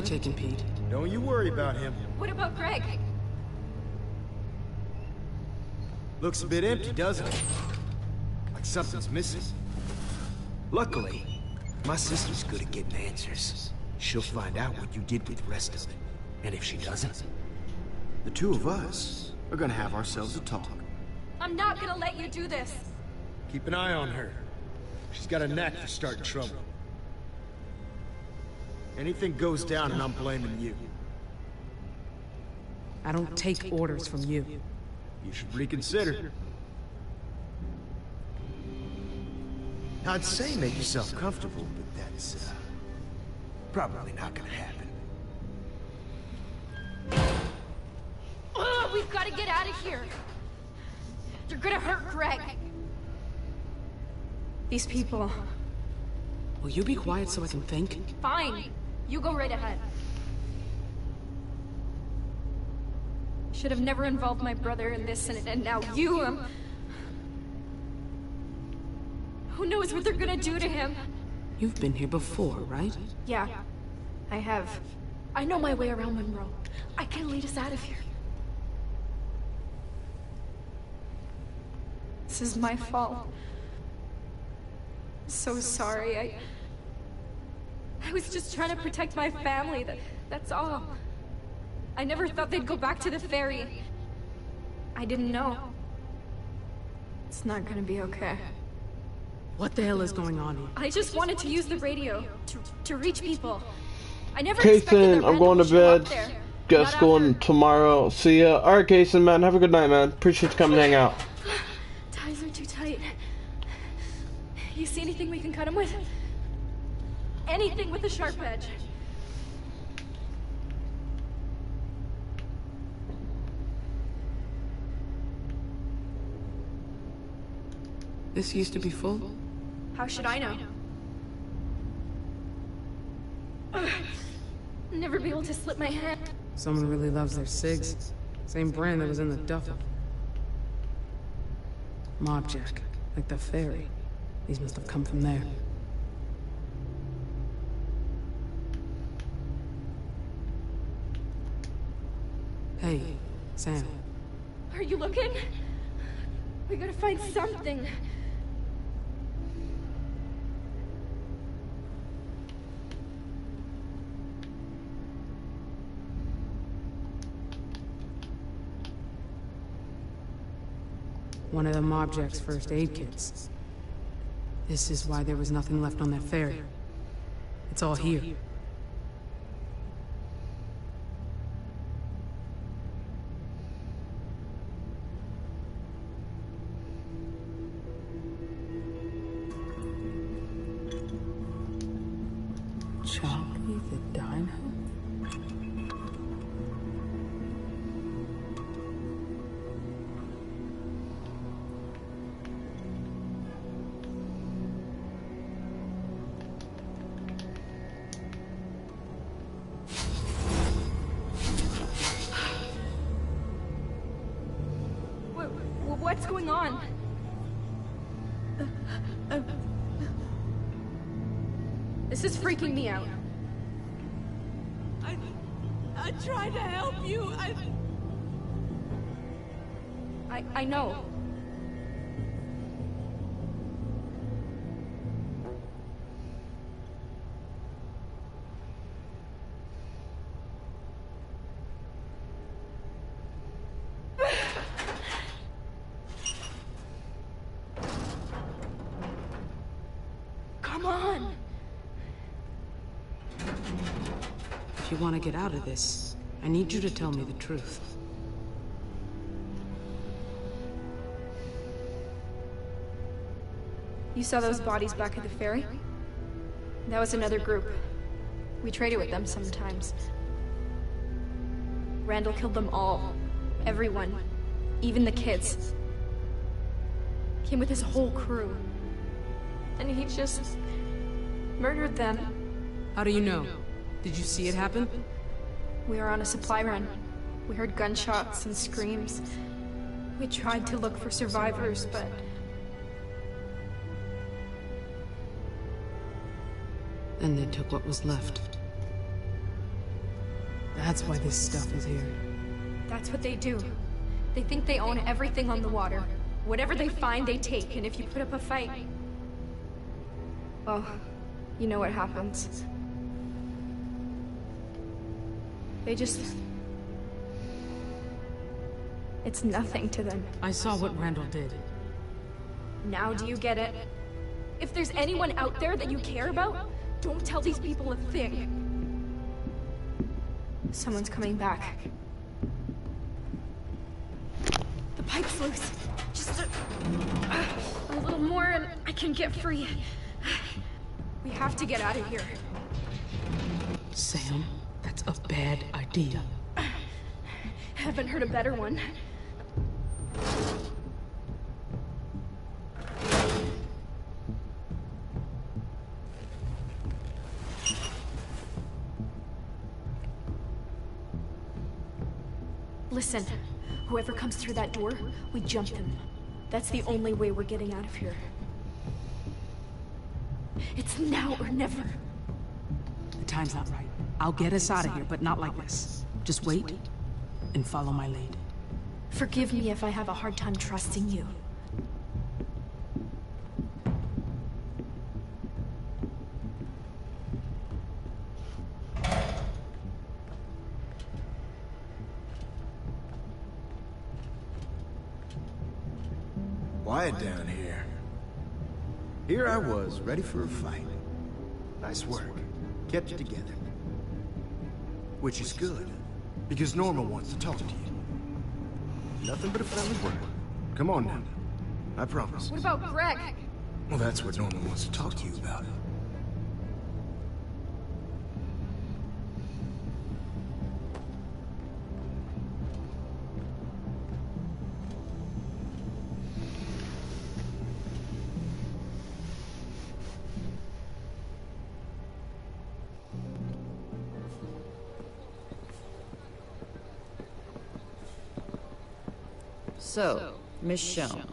[SPEAKER 2] They taking Pete?
[SPEAKER 8] Don't you worry about him.
[SPEAKER 11] What about Greg?
[SPEAKER 8] Looks a bit empty, doesn't it? Like something's missing. Luckily, my sister's good at getting answers. She'll find out what you did with the rest of it. And if she doesn't, the two of us are gonna have ourselves a talk.
[SPEAKER 11] I'm not gonna let you do this.
[SPEAKER 8] Keep an eye on her. She's got a knack for starting trouble. Anything goes down and I'm blaming you.
[SPEAKER 2] I don't take orders from you.
[SPEAKER 8] You should reconsider. I'd say make yourself comfortable, but that's, uh, probably not gonna happen.
[SPEAKER 11] Ugh, we've got to get out of here. You're gonna hurt Greg. These people.
[SPEAKER 2] Will you be quiet so I can think?
[SPEAKER 11] Fine. You go right ahead. Should have never involved my brother in this, and, and now you, um... Who knows what they're gonna do to him?
[SPEAKER 2] You've been here before, right?
[SPEAKER 11] Yeah, I have. I know my way around Monroe. I can lead us out of here. This is my fault. So sorry. I. I was just trying to protect my family. That, that's all. I never thought they'd go back to the ferry. I didn't know. It's not gonna be okay.
[SPEAKER 2] What the hell is going on here?
[SPEAKER 11] I just wanted to use the radio to, to reach people. I never expected
[SPEAKER 1] Kason, I'm going to
[SPEAKER 11] Randall would show up
[SPEAKER 1] bed.
[SPEAKER 11] there.
[SPEAKER 1] Got school
[SPEAKER 11] after-
[SPEAKER 1] tomorrow. See ya. Alright, Kason, man. Have a good night, man. Appreciate you coming to hang out. (sighs)
[SPEAKER 11] Ties are too tight. You see anything we can cut him with? Anything with a sharp edge.
[SPEAKER 2] This used to be full?
[SPEAKER 11] How should I know? Ugh. (sighs) Never be able to slip my hand.
[SPEAKER 2] Someone really loves their cigs. Same brand that was in the duffel. Mobjack, like the ferry. These must have come from there. Hey, Sam.
[SPEAKER 11] Are you looking? We gotta find something.
[SPEAKER 2] One of the Mobjack's first aid kits. This is why there was nothing left on that ferry. It's all here. If you want to get out of this, I need you to tell me the truth.
[SPEAKER 11] You saw those bodies back at the ferry? That was another group. We traded with them sometimes. Randall killed them all. Everyone. Even the kids. Came with his whole crew. And he just... murdered them.
[SPEAKER 2] How do you know? Did you see it happen?
[SPEAKER 11] We were on a supply run. We heard gunshots and screams. We tried to look for survivors, but...
[SPEAKER 2] Then they took what was left. That's why this stuff is here.
[SPEAKER 11] That's what they do. They think they own everything on the water. Whatever they find, they take, and if you put up a fight... Well, you know what happens. They just... It's nothing to them.
[SPEAKER 2] I saw what Randall did.
[SPEAKER 11] Now do you get it? If there's anyone out there that you care about, don't tell these people a thing. Someone's coming back. The pipe's loose. Just a, a little more and I can get free. We have to get out of here.
[SPEAKER 2] Sam, that's a bad idea.
[SPEAKER 11] Haven't heard a better one. Listen, whoever comes through that door, we jump them. That's the only way we're getting out of here. It's now or never.
[SPEAKER 6] The time's not right. I'll get us out of here, but not like this. Just wait and follow my lead.
[SPEAKER 11] Forgive me if I have a hard time trusting you.
[SPEAKER 8] Quiet down here. Here I was, ready for a fight. Nice work. Kept it together. Which is good, because Norma wants to talk to you. Nothing but a friendly word. Come on now. I promise.
[SPEAKER 11] What about Greg?
[SPEAKER 8] Well, that's what Norma wants to talk to you about.
[SPEAKER 13] So, Miss Michonne.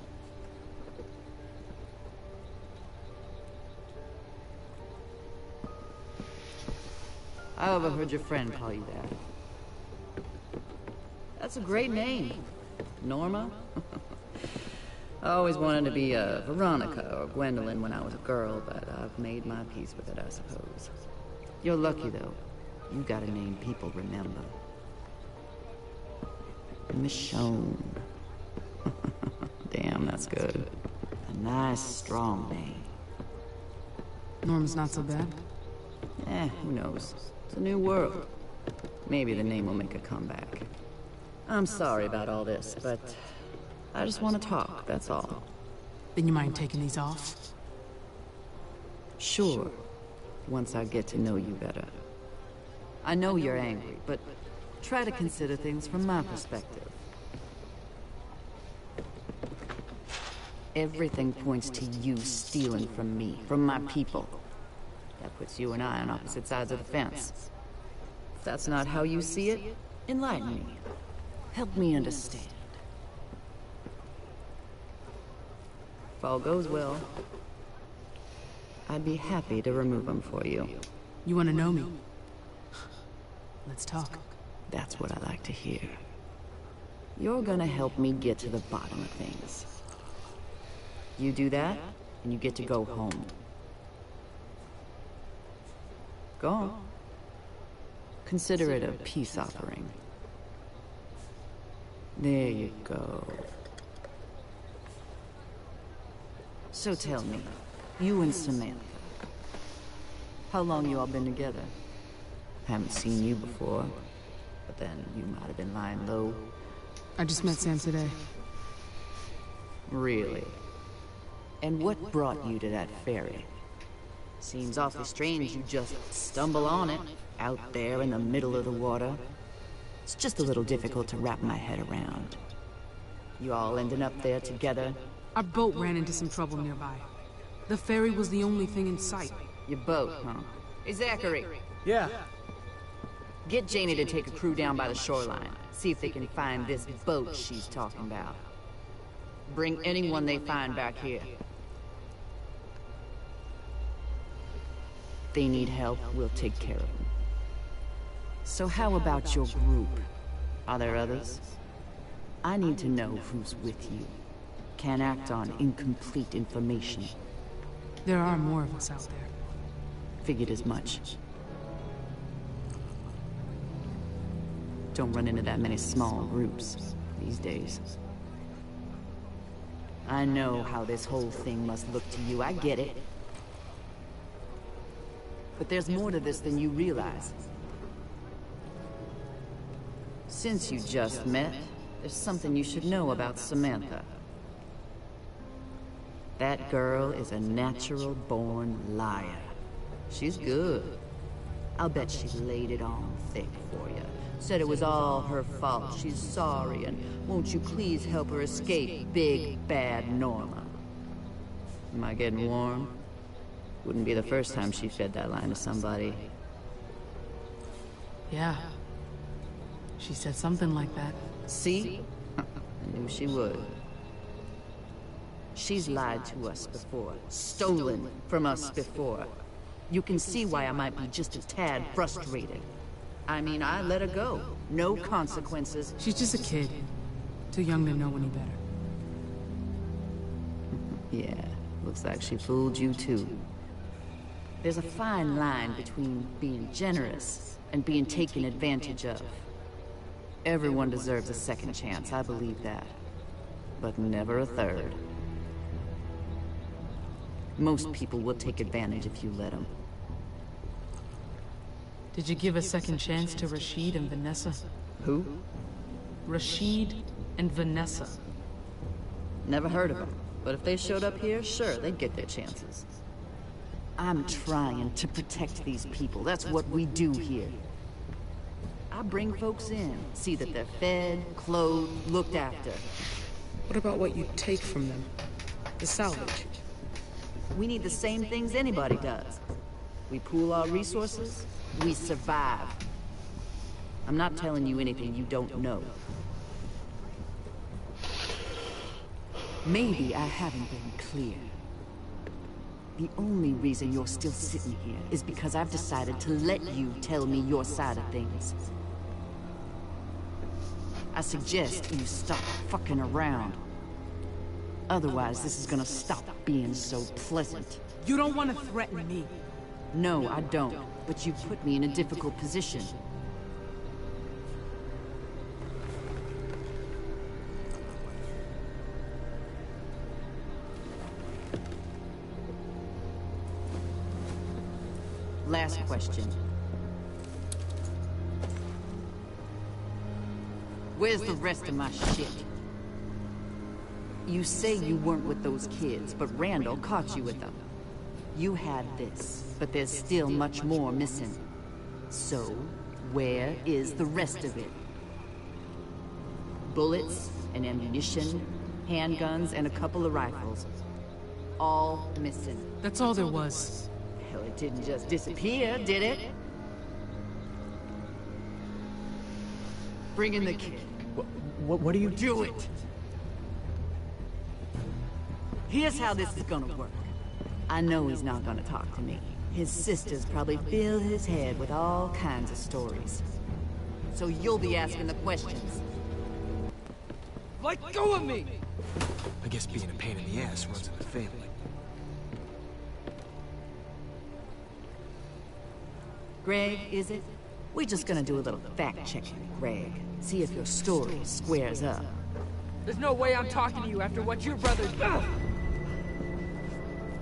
[SPEAKER 13] I overheard your friend call you that. That's a great name. Norma? (laughs) I always wanted to be a Veronica or Gwendolyn when I was a girl, but I've made my peace with it, I suppose. You're lucky, though. You got a name people remember. Michonne. Damn, that's good. A nice, strong name.
[SPEAKER 6] Norm's not so bad.
[SPEAKER 13] Eh, who knows? It's a new world. Maybe the name will make a comeback. I'm sorry about all this, but I just want to talk, that's all.
[SPEAKER 6] Then you mind taking these off?
[SPEAKER 13] Sure, once I get to know you better. I know you're angry, but try to consider things from my perspective. Everything points to you stealing from me, from my people. That puts you and I on opposite sides of the fence. If that's not how you see it, enlighten me. Help me understand. If all goes well, I'd be happy to remove them for you.
[SPEAKER 6] You want to know me? Let's talk.
[SPEAKER 13] That's what I like to hear. You're gonna help me get to the bottom of things. You do that, and you get to go home. Go on. Consider it a peace offering. There you go. So tell me, you and Samantha, how long you all been together? Haven't seen you before, but then you might have been lying low.
[SPEAKER 6] I just met Sam today.
[SPEAKER 13] Really? And what brought you to that ferry? Seems awfully strange you just stumble on it, out there in the middle of the water. It's just a little difficult to wrap my head around. You all ending up there together?
[SPEAKER 6] Our boat ran into some trouble nearby. The ferry was the only thing in sight.
[SPEAKER 13] Your boat, huh? Hey, Zachary.
[SPEAKER 9] Yeah.
[SPEAKER 13] Get Janie to take a crew down by the shoreline. See if they can find this boat she's talking about. Bring anyone they find back here. They need help, we'll take care of them. So how about your group? Are there others? I need to know who's with you. Can't act on incomplete information.
[SPEAKER 6] There are more of us out there.
[SPEAKER 13] Figured as much. Don't run into that many small groups these days. I know how this whole thing must look to you, I get it. But there's more to this than you realize. Since you just met, there's something you should know about Samantha. That girl is a natural-born liar. She's good. I'll bet she laid it on thick for you. Said it was all her fault. She's sorry, and won't you please help her escape big, bad Norma? Am I getting warm? Wouldn't be the first time she fed that line to somebody.
[SPEAKER 6] Yeah. She said something like that.
[SPEAKER 13] See? (laughs) I knew she would. She's lied to us before, stolen from us before. You can see why I might be just a tad frustrated. I mean, I let her go. No consequences.
[SPEAKER 2] She's just a kid. Too young to know any better. (laughs)
[SPEAKER 13] Yeah, looks like she fooled you too. There's a fine line between being generous and being taken advantage of. Everyone deserves a second chance, I believe that. But never a third. Most people will take advantage if you let them.
[SPEAKER 2] Did you give a second chance to Rashid and Vanessa?
[SPEAKER 13] Who?
[SPEAKER 2] Rashid and Vanessa.
[SPEAKER 13] Never heard of them. But if they showed up here, sure, they'd get their chances. I'm trying to protect these people. That's what we do here. I bring folks in, see that they're fed, clothed, looked after.
[SPEAKER 2] What about what you take from them? The salvage?
[SPEAKER 13] We need the same things anybody does. We pool our resources, we survive. I'm not telling you anything you don't know. Maybe I haven't been clear. The only reason you're still sitting here is because I've decided to let you tell me your side of things. I suggest you stop fucking around. Otherwise, this is gonna stop being so pleasant.
[SPEAKER 2] You don't want to threaten me.
[SPEAKER 13] No, I don't. But you put me in a difficult position. Last question. Where's the rest of my shit? You say you weren't with those kids, but Randall caught you with them. You had this, but there's still much more missing. So, where is the rest of it? Bullets and ammunition, handguns, and a couple of rifles. All missing.
[SPEAKER 2] That's all there was.
[SPEAKER 13] Hell, it didn't just disappear, did it? Bring in the kid.
[SPEAKER 9] What, what are you...
[SPEAKER 13] Do it! Here's how this is gonna work. I know he's not gonna talk to me. His sisters probably fill his head with all kinds of stories. So you'll be asking the questions.
[SPEAKER 9] Let go of me! I guess being a pain in the ass runs in the family.
[SPEAKER 13] Greg, is it? We're just gonna do a little fact-checking, Greg. See if your story squares up.
[SPEAKER 14] There's no way I'm talking to you after what your brother... Ugh!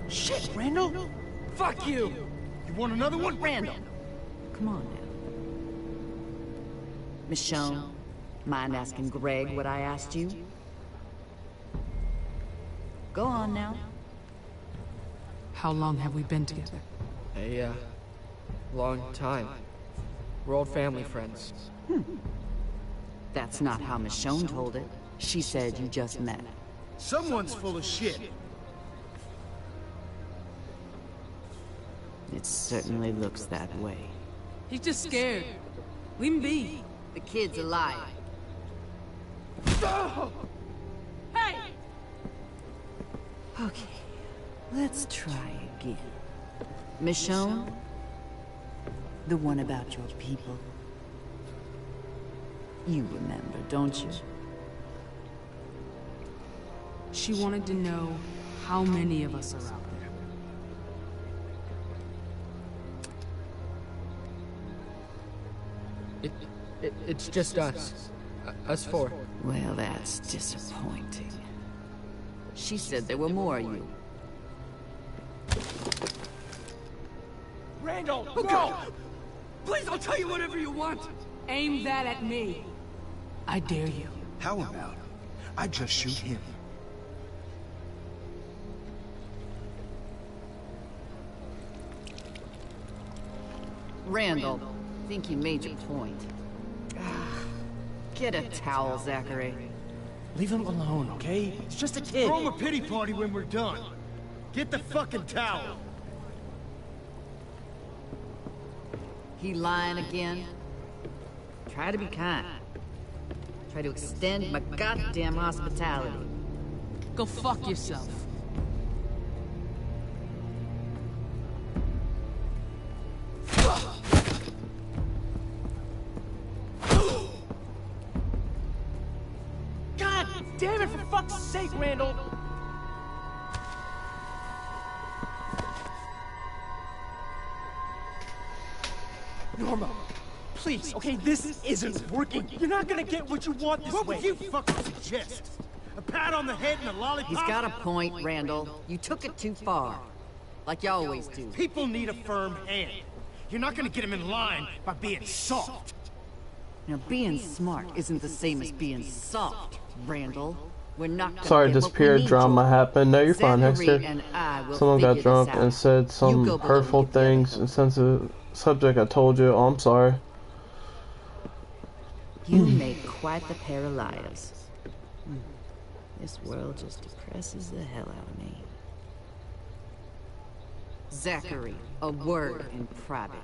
[SPEAKER 9] Shit, Randall!
[SPEAKER 14] Fuck you!
[SPEAKER 8] You want another one?
[SPEAKER 13] Randall! Come on now. Michonne, mind asking Greg what I asked you? Go on now.
[SPEAKER 2] How long have we been together?
[SPEAKER 14] A, uh, long time. We're old family friends. Hmm.
[SPEAKER 13] That's not how Michonne told it. She said you just met.
[SPEAKER 8] Someone's full of shit.
[SPEAKER 13] It certainly looks that way.
[SPEAKER 2] He's just scared. Leave him be.
[SPEAKER 13] The kid's alive. (laughs)
[SPEAKER 15] Hey!
[SPEAKER 13] Okay, let's try again. Michonne? The one about your people. You remember, don't you?
[SPEAKER 2] She wanted to know how many of us are out there.
[SPEAKER 14] It, it, it's just us. Us four.
[SPEAKER 13] Well, that's disappointing. She said there were more of you.
[SPEAKER 14] Randall, no! Please, I'll tell you whatever you want.
[SPEAKER 2] Aim that at me. I dare you.
[SPEAKER 8] How about I just shoot him?
[SPEAKER 13] Randall, think you made your point. Ah, Get a towel, Zachary.
[SPEAKER 9] Leave him alone, okay? It's just a kid.
[SPEAKER 8] Throw him a pity party when we're done. Get the fucking towel.
[SPEAKER 13] He lying again? Try to be kind. Try to extend my goddamn hospitality.
[SPEAKER 2] Go fuck yourself.
[SPEAKER 14] God damn it, for fuck's sake, Randall! Please, okay, this isn't working. You're not gonna get what you want this
[SPEAKER 8] What
[SPEAKER 14] way.
[SPEAKER 8] would you fucking suggest? A pat on the head and a lollipop?
[SPEAKER 13] He's got a point, Randall. You took it too far. Like you always do.
[SPEAKER 8] People need a firm hand. You're not gonna get them in line by being soft.
[SPEAKER 13] Now, being smart isn't the same as being soft, Randall. We're not gonna
[SPEAKER 1] Sorry,
[SPEAKER 13] get what we
[SPEAKER 1] disappeared
[SPEAKER 13] need
[SPEAKER 1] drama
[SPEAKER 13] to.
[SPEAKER 1] happened. No, you're fine,
[SPEAKER 13] Zachary
[SPEAKER 1] Hexter.
[SPEAKER 13] and
[SPEAKER 1] Someone got drunk and said some
[SPEAKER 13] go
[SPEAKER 1] hurtful things and sensitive subject. I told you. Oh, I'm sorry.
[SPEAKER 13] You make quite the pair of liars. Hmm. This world just depresses the hell out of me. Zachary, a word in private.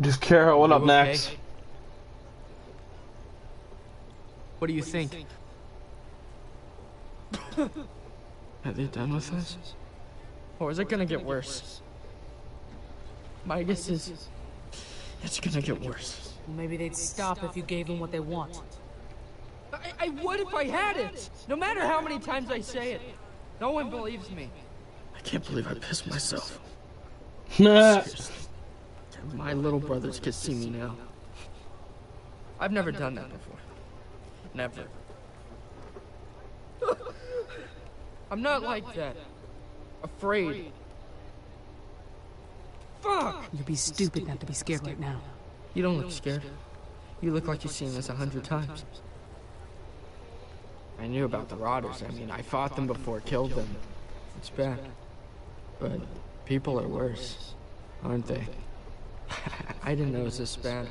[SPEAKER 1] Just Kara, what up
[SPEAKER 14] okay?
[SPEAKER 1] next?
[SPEAKER 14] What do you think? Are (laughs) they done with us? Or is it gonna get worse? My guess is it's gonna get worse.
[SPEAKER 6] Maybe they'd stop if you gave them what they want.
[SPEAKER 14] I, I would if I had it. No matter how many times I say it. No one believes me. I can't believe I pissed myself. (laughs) My little brothers can see me now. I've never done that before. Never. (laughs) I'm not like that. Afraid. Fuck!
[SPEAKER 6] You'd be stupid not to be scared right now.
[SPEAKER 14] You don't look scared. You look like you've seen this a hundred times. I knew about the Rotters. I mean, I fought them before, killed them. It's bad. But people are worse, aren't they? (laughs) I didn't know it was this bad.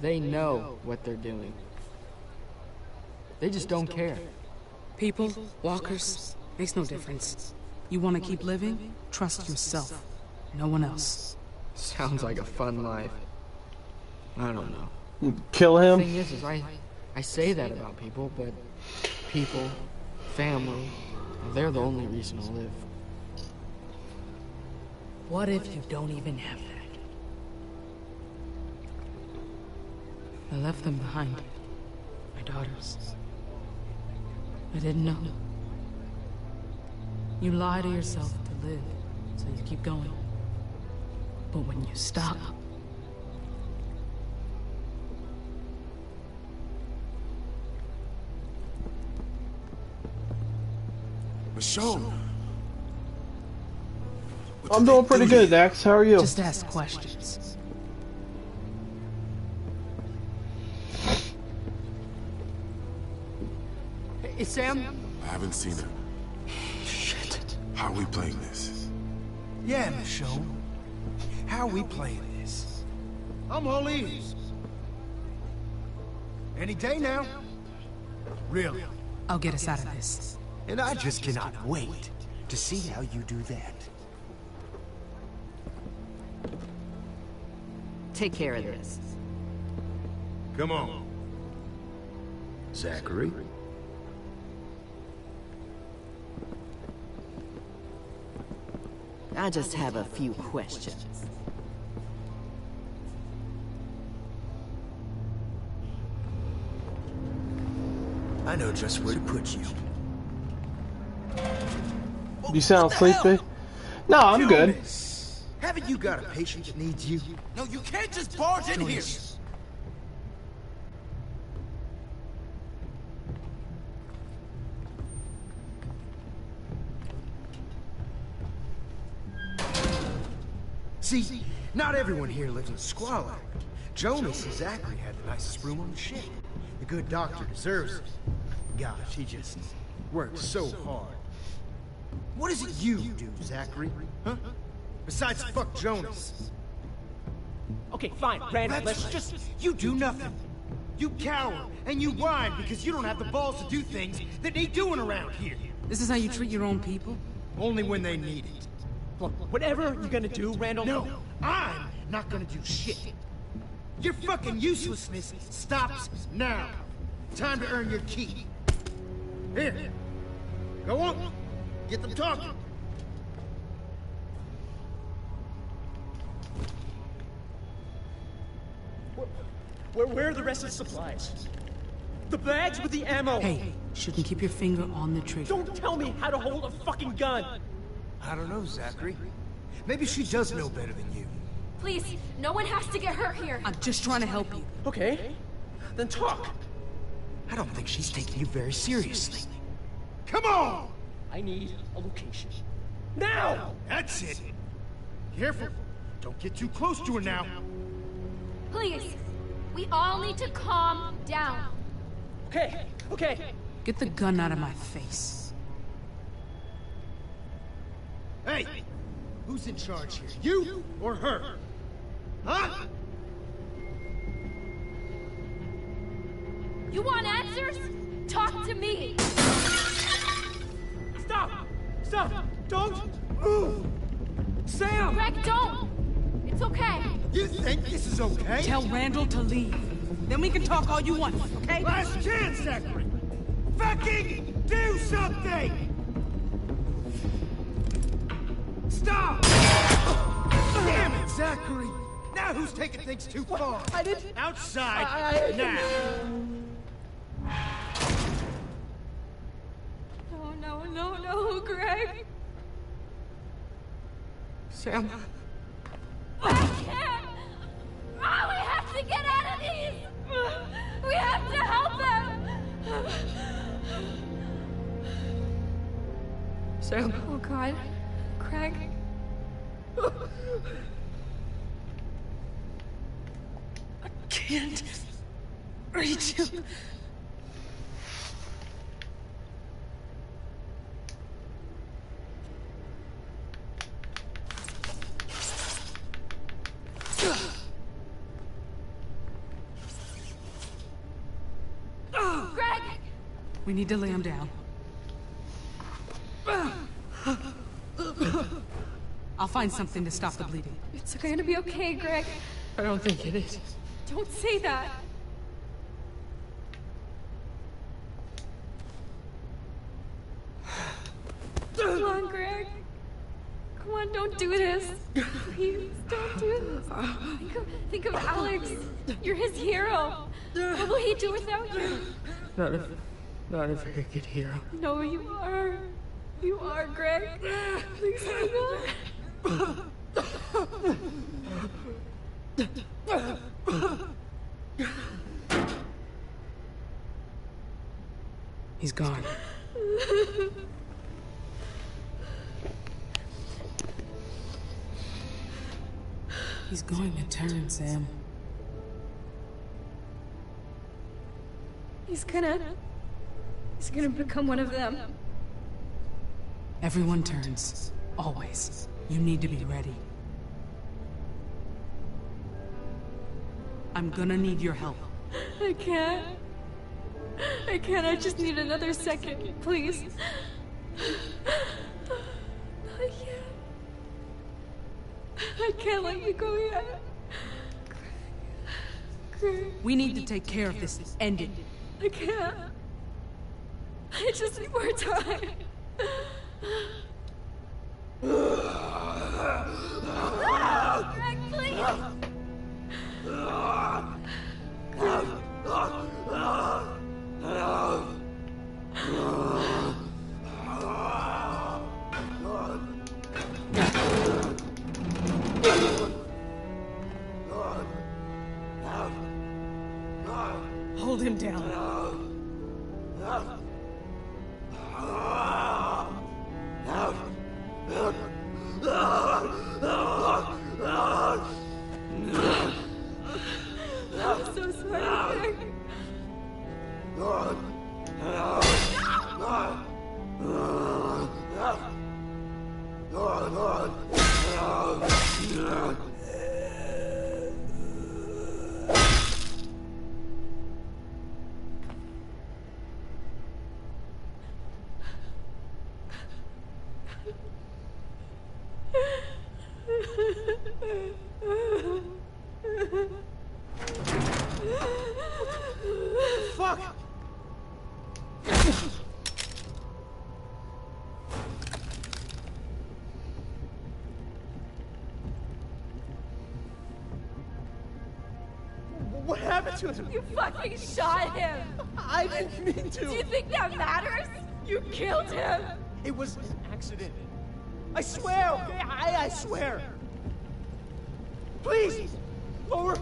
[SPEAKER 14] They know what they're doing. They just don't care.
[SPEAKER 6] People, walkers, makes no difference. You want to keep living? Trust yourself. No one else.
[SPEAKER 14] Sounds like a fun life. I don't know.
[SPEAKER 1] Kill him?
[SPEAKER 14] The thing is, is I, I say that about people, but people, family, they're the only reason to live.
[SPEAKER 6] What if you don't even have that? I left them behind. My daughters. I didn't know. You lie to yourself to live, so you keep going. But when you stop,
[SPEAKER 4] Michonne!
[SPEAKER 1] I'm doing pretty good, Dax. How are you?
[SPEAKER 6] just ask questions.
[SPEAKER 14] Hey, Sam?
[SPEAKER 4] I haven't seen her.
[SPEAKER 14] Shit.
[SPEAKER 4] How are we playing this?
[SPEAKER 8] Yeah, Michonne. How are we playing this? I'm all ears. Any day now. Really.
[SPEAKER 6] I'll get us out of this.
[SPEAKER 8] And I just cannot wait to see how you do that.
[SPEAKER 13] Take care of this.
[SPEAKER 8] Come on.
[SPEAKER 16] Zachary?
[SPEAKER 13] I just have a few questions.
[SPEAKER 8] I know just where to put you.
[SPEAKER 1] You sound sleepy? No, I'm good.
[SPEAKER 8] Haven't you got a patient that needs you?
[SPEAKER 7] No, you can't just barge in here.
[SPEAKER 8] See, not everyone here lives in squalor. Jonas and Zachary had the nicest room on the ship. The good doctor deserves it. Gosh, he just works so hard. What is it you do, Zachary? Huh? Besides fuck Jonas.
[SPEAKER 14] Okay, fine, Randall,
[SPEAKER 8] That's
[SPEAKER 14] let's just...
[SPEAKER 8] You do nothing. You cower, and you whine because you don't have the balls to do things that need doing around here.
[SPEAKER 6] This is how you treat your own people?
[SPEAKER 8] Only when they need it.
[SPEAKER 14] Look, whatever you're gonna do, Randall...
[SPEAKER 8] No, I'm not gonna do shit. Your fucking uselessness stops now. Time to earn your keep. Here. Go on. Get them talking.
[SPEAKER 14] Where, where are the rest of the supplies?
[SPEAKER 16] The bags with the ammo!
[SPEAKER 2] Hey, shouldn't keep your finger on the trigger.
[SPEAKER 16] Don't tell me how to hold a fucking gun!
[SPEAKER 8] I don't know, Zachary. Maybe she does know better than you.
[SPEAKER 11] Please, no one has to get hurt here.
[SPEAKER 2] I'm just trying to help you.
[SPEAKER 16] Okay, then talk.
[SPEAKER 8] I don't think she's taking you very seriously. Come on!
[SPEAKER 16] I need a location. Now!
[SPEAKER 8] That's it. Careful. Don't get too close to her now.
[SPEAKER 11] Please, we all need to calm down.
[SPEAKER 16] Okay, okay.
[SPEAKER 2] Get the gun out of my face.
[SPEAKER 8] Hey! Who's in charge here? You or her? Huh?
[SPEAKER 11] You want answers? Talk to me.
[SPEAKER 16] Stop! Stop! Don't move! Sam!
[SPEAKER 11] Greg, don't. It's okay.
[SPEAKER 8] You think this is okay?
[SPEAKER 2] Tell Randall to leave. Then we can talk all you want, okay?
[SPEAKER 8] Last chance, Zachary! Fucking do something! Stop! Damn it, Zachary! Now who's taking things too far?
[SPEAKER 16] I didn't...
[SPEAKER 8] Outside,
[SPEAKER 16] I- I-
[SPEAKER 8] now!
[SPEAKER 11] No, no, Greg.
[SPEAKER 2] Sam.
[SPEAKER 11] I can't. Oh, we have to get out of these. We have to help them.
[SPEAKER 2] Sam.
[SPEAKER 11] Oh God, Craig.
[SPEAKER 2] I can't reach him.
[SPEAKER 11] Greg.
[SPEAKER 2] We need to lay him down. I'll find something to stop the bleeding.
[SPEAKER 11] It's going to be okay, Greg.
[SPEAKER 2] I don't think it is.
[SPEAKER 11] Don't say that. Come on, Greg. Come on, don't do this. Please, don't do this. Think of, think of Alex. You're his hero. What will he do without you?
[SPEAKER 14] Not a, not if I could good hero.
[SPEAKER 11] No, you are. You are, Greg. Please hang.
[SPEAKER 2] He's gone. He's going to turn, Sam.
[SPEAKER 11] He's gonna. He's gonna become one of them.
[SPEAKER 2] Everyone turns. Always. You need to be ready. I'm gonna need your help.
[SPEAKER 11] I can't. I can't. I just need another second, please. I can't. I can't let you go yet.
[SPEAKER 2] We need to take care of this. End it.
[SPEAKER 11] I can't. I (laughs) just need more time. (sighs) (laughs)
[SPEAKER 16] What happened to to him.
[SPEAKER 11] You fucking shot him!
[SPEAKER 16] I didn't mean to.
[SPEAKER 11] Do you think that matters? You killed him!
[SPEAKER 16] It was an accident. I swear, okay? I, I swear. Please, lower.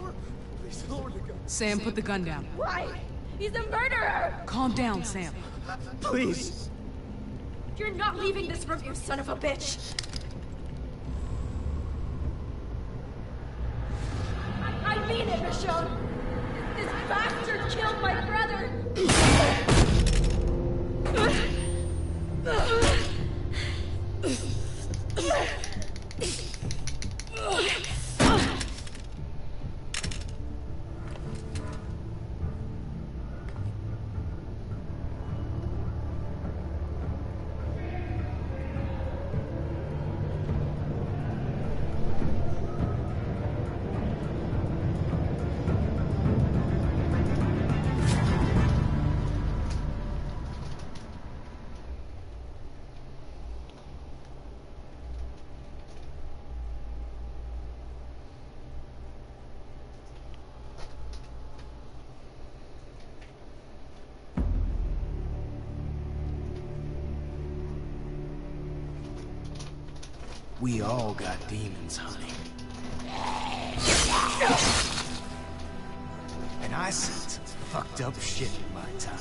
[SPEAKER 16] Please lower the gun.
[SPEAKER 2] Sam, put the gun down.
[SPEAKER 11] Why? He's a murderer!
[SPEAKER 2] Calm down, Sam.
[SPEAKER 16] Please.
[SPEAKER 11] You're not leaving this room, you son of a bitch!
[SPEAKER 8] All got demons, honey. And I seen some fucked up shit in my time.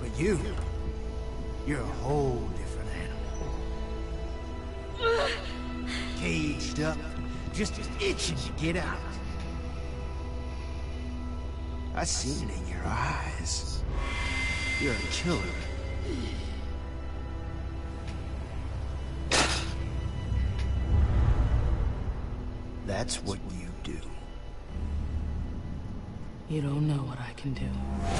[SPEAKER 8] But you, you're a whole different animal. Caged up, just itching to get out. I seen it in your eyes. You're a killer.
[SPEAKER 2] Can do.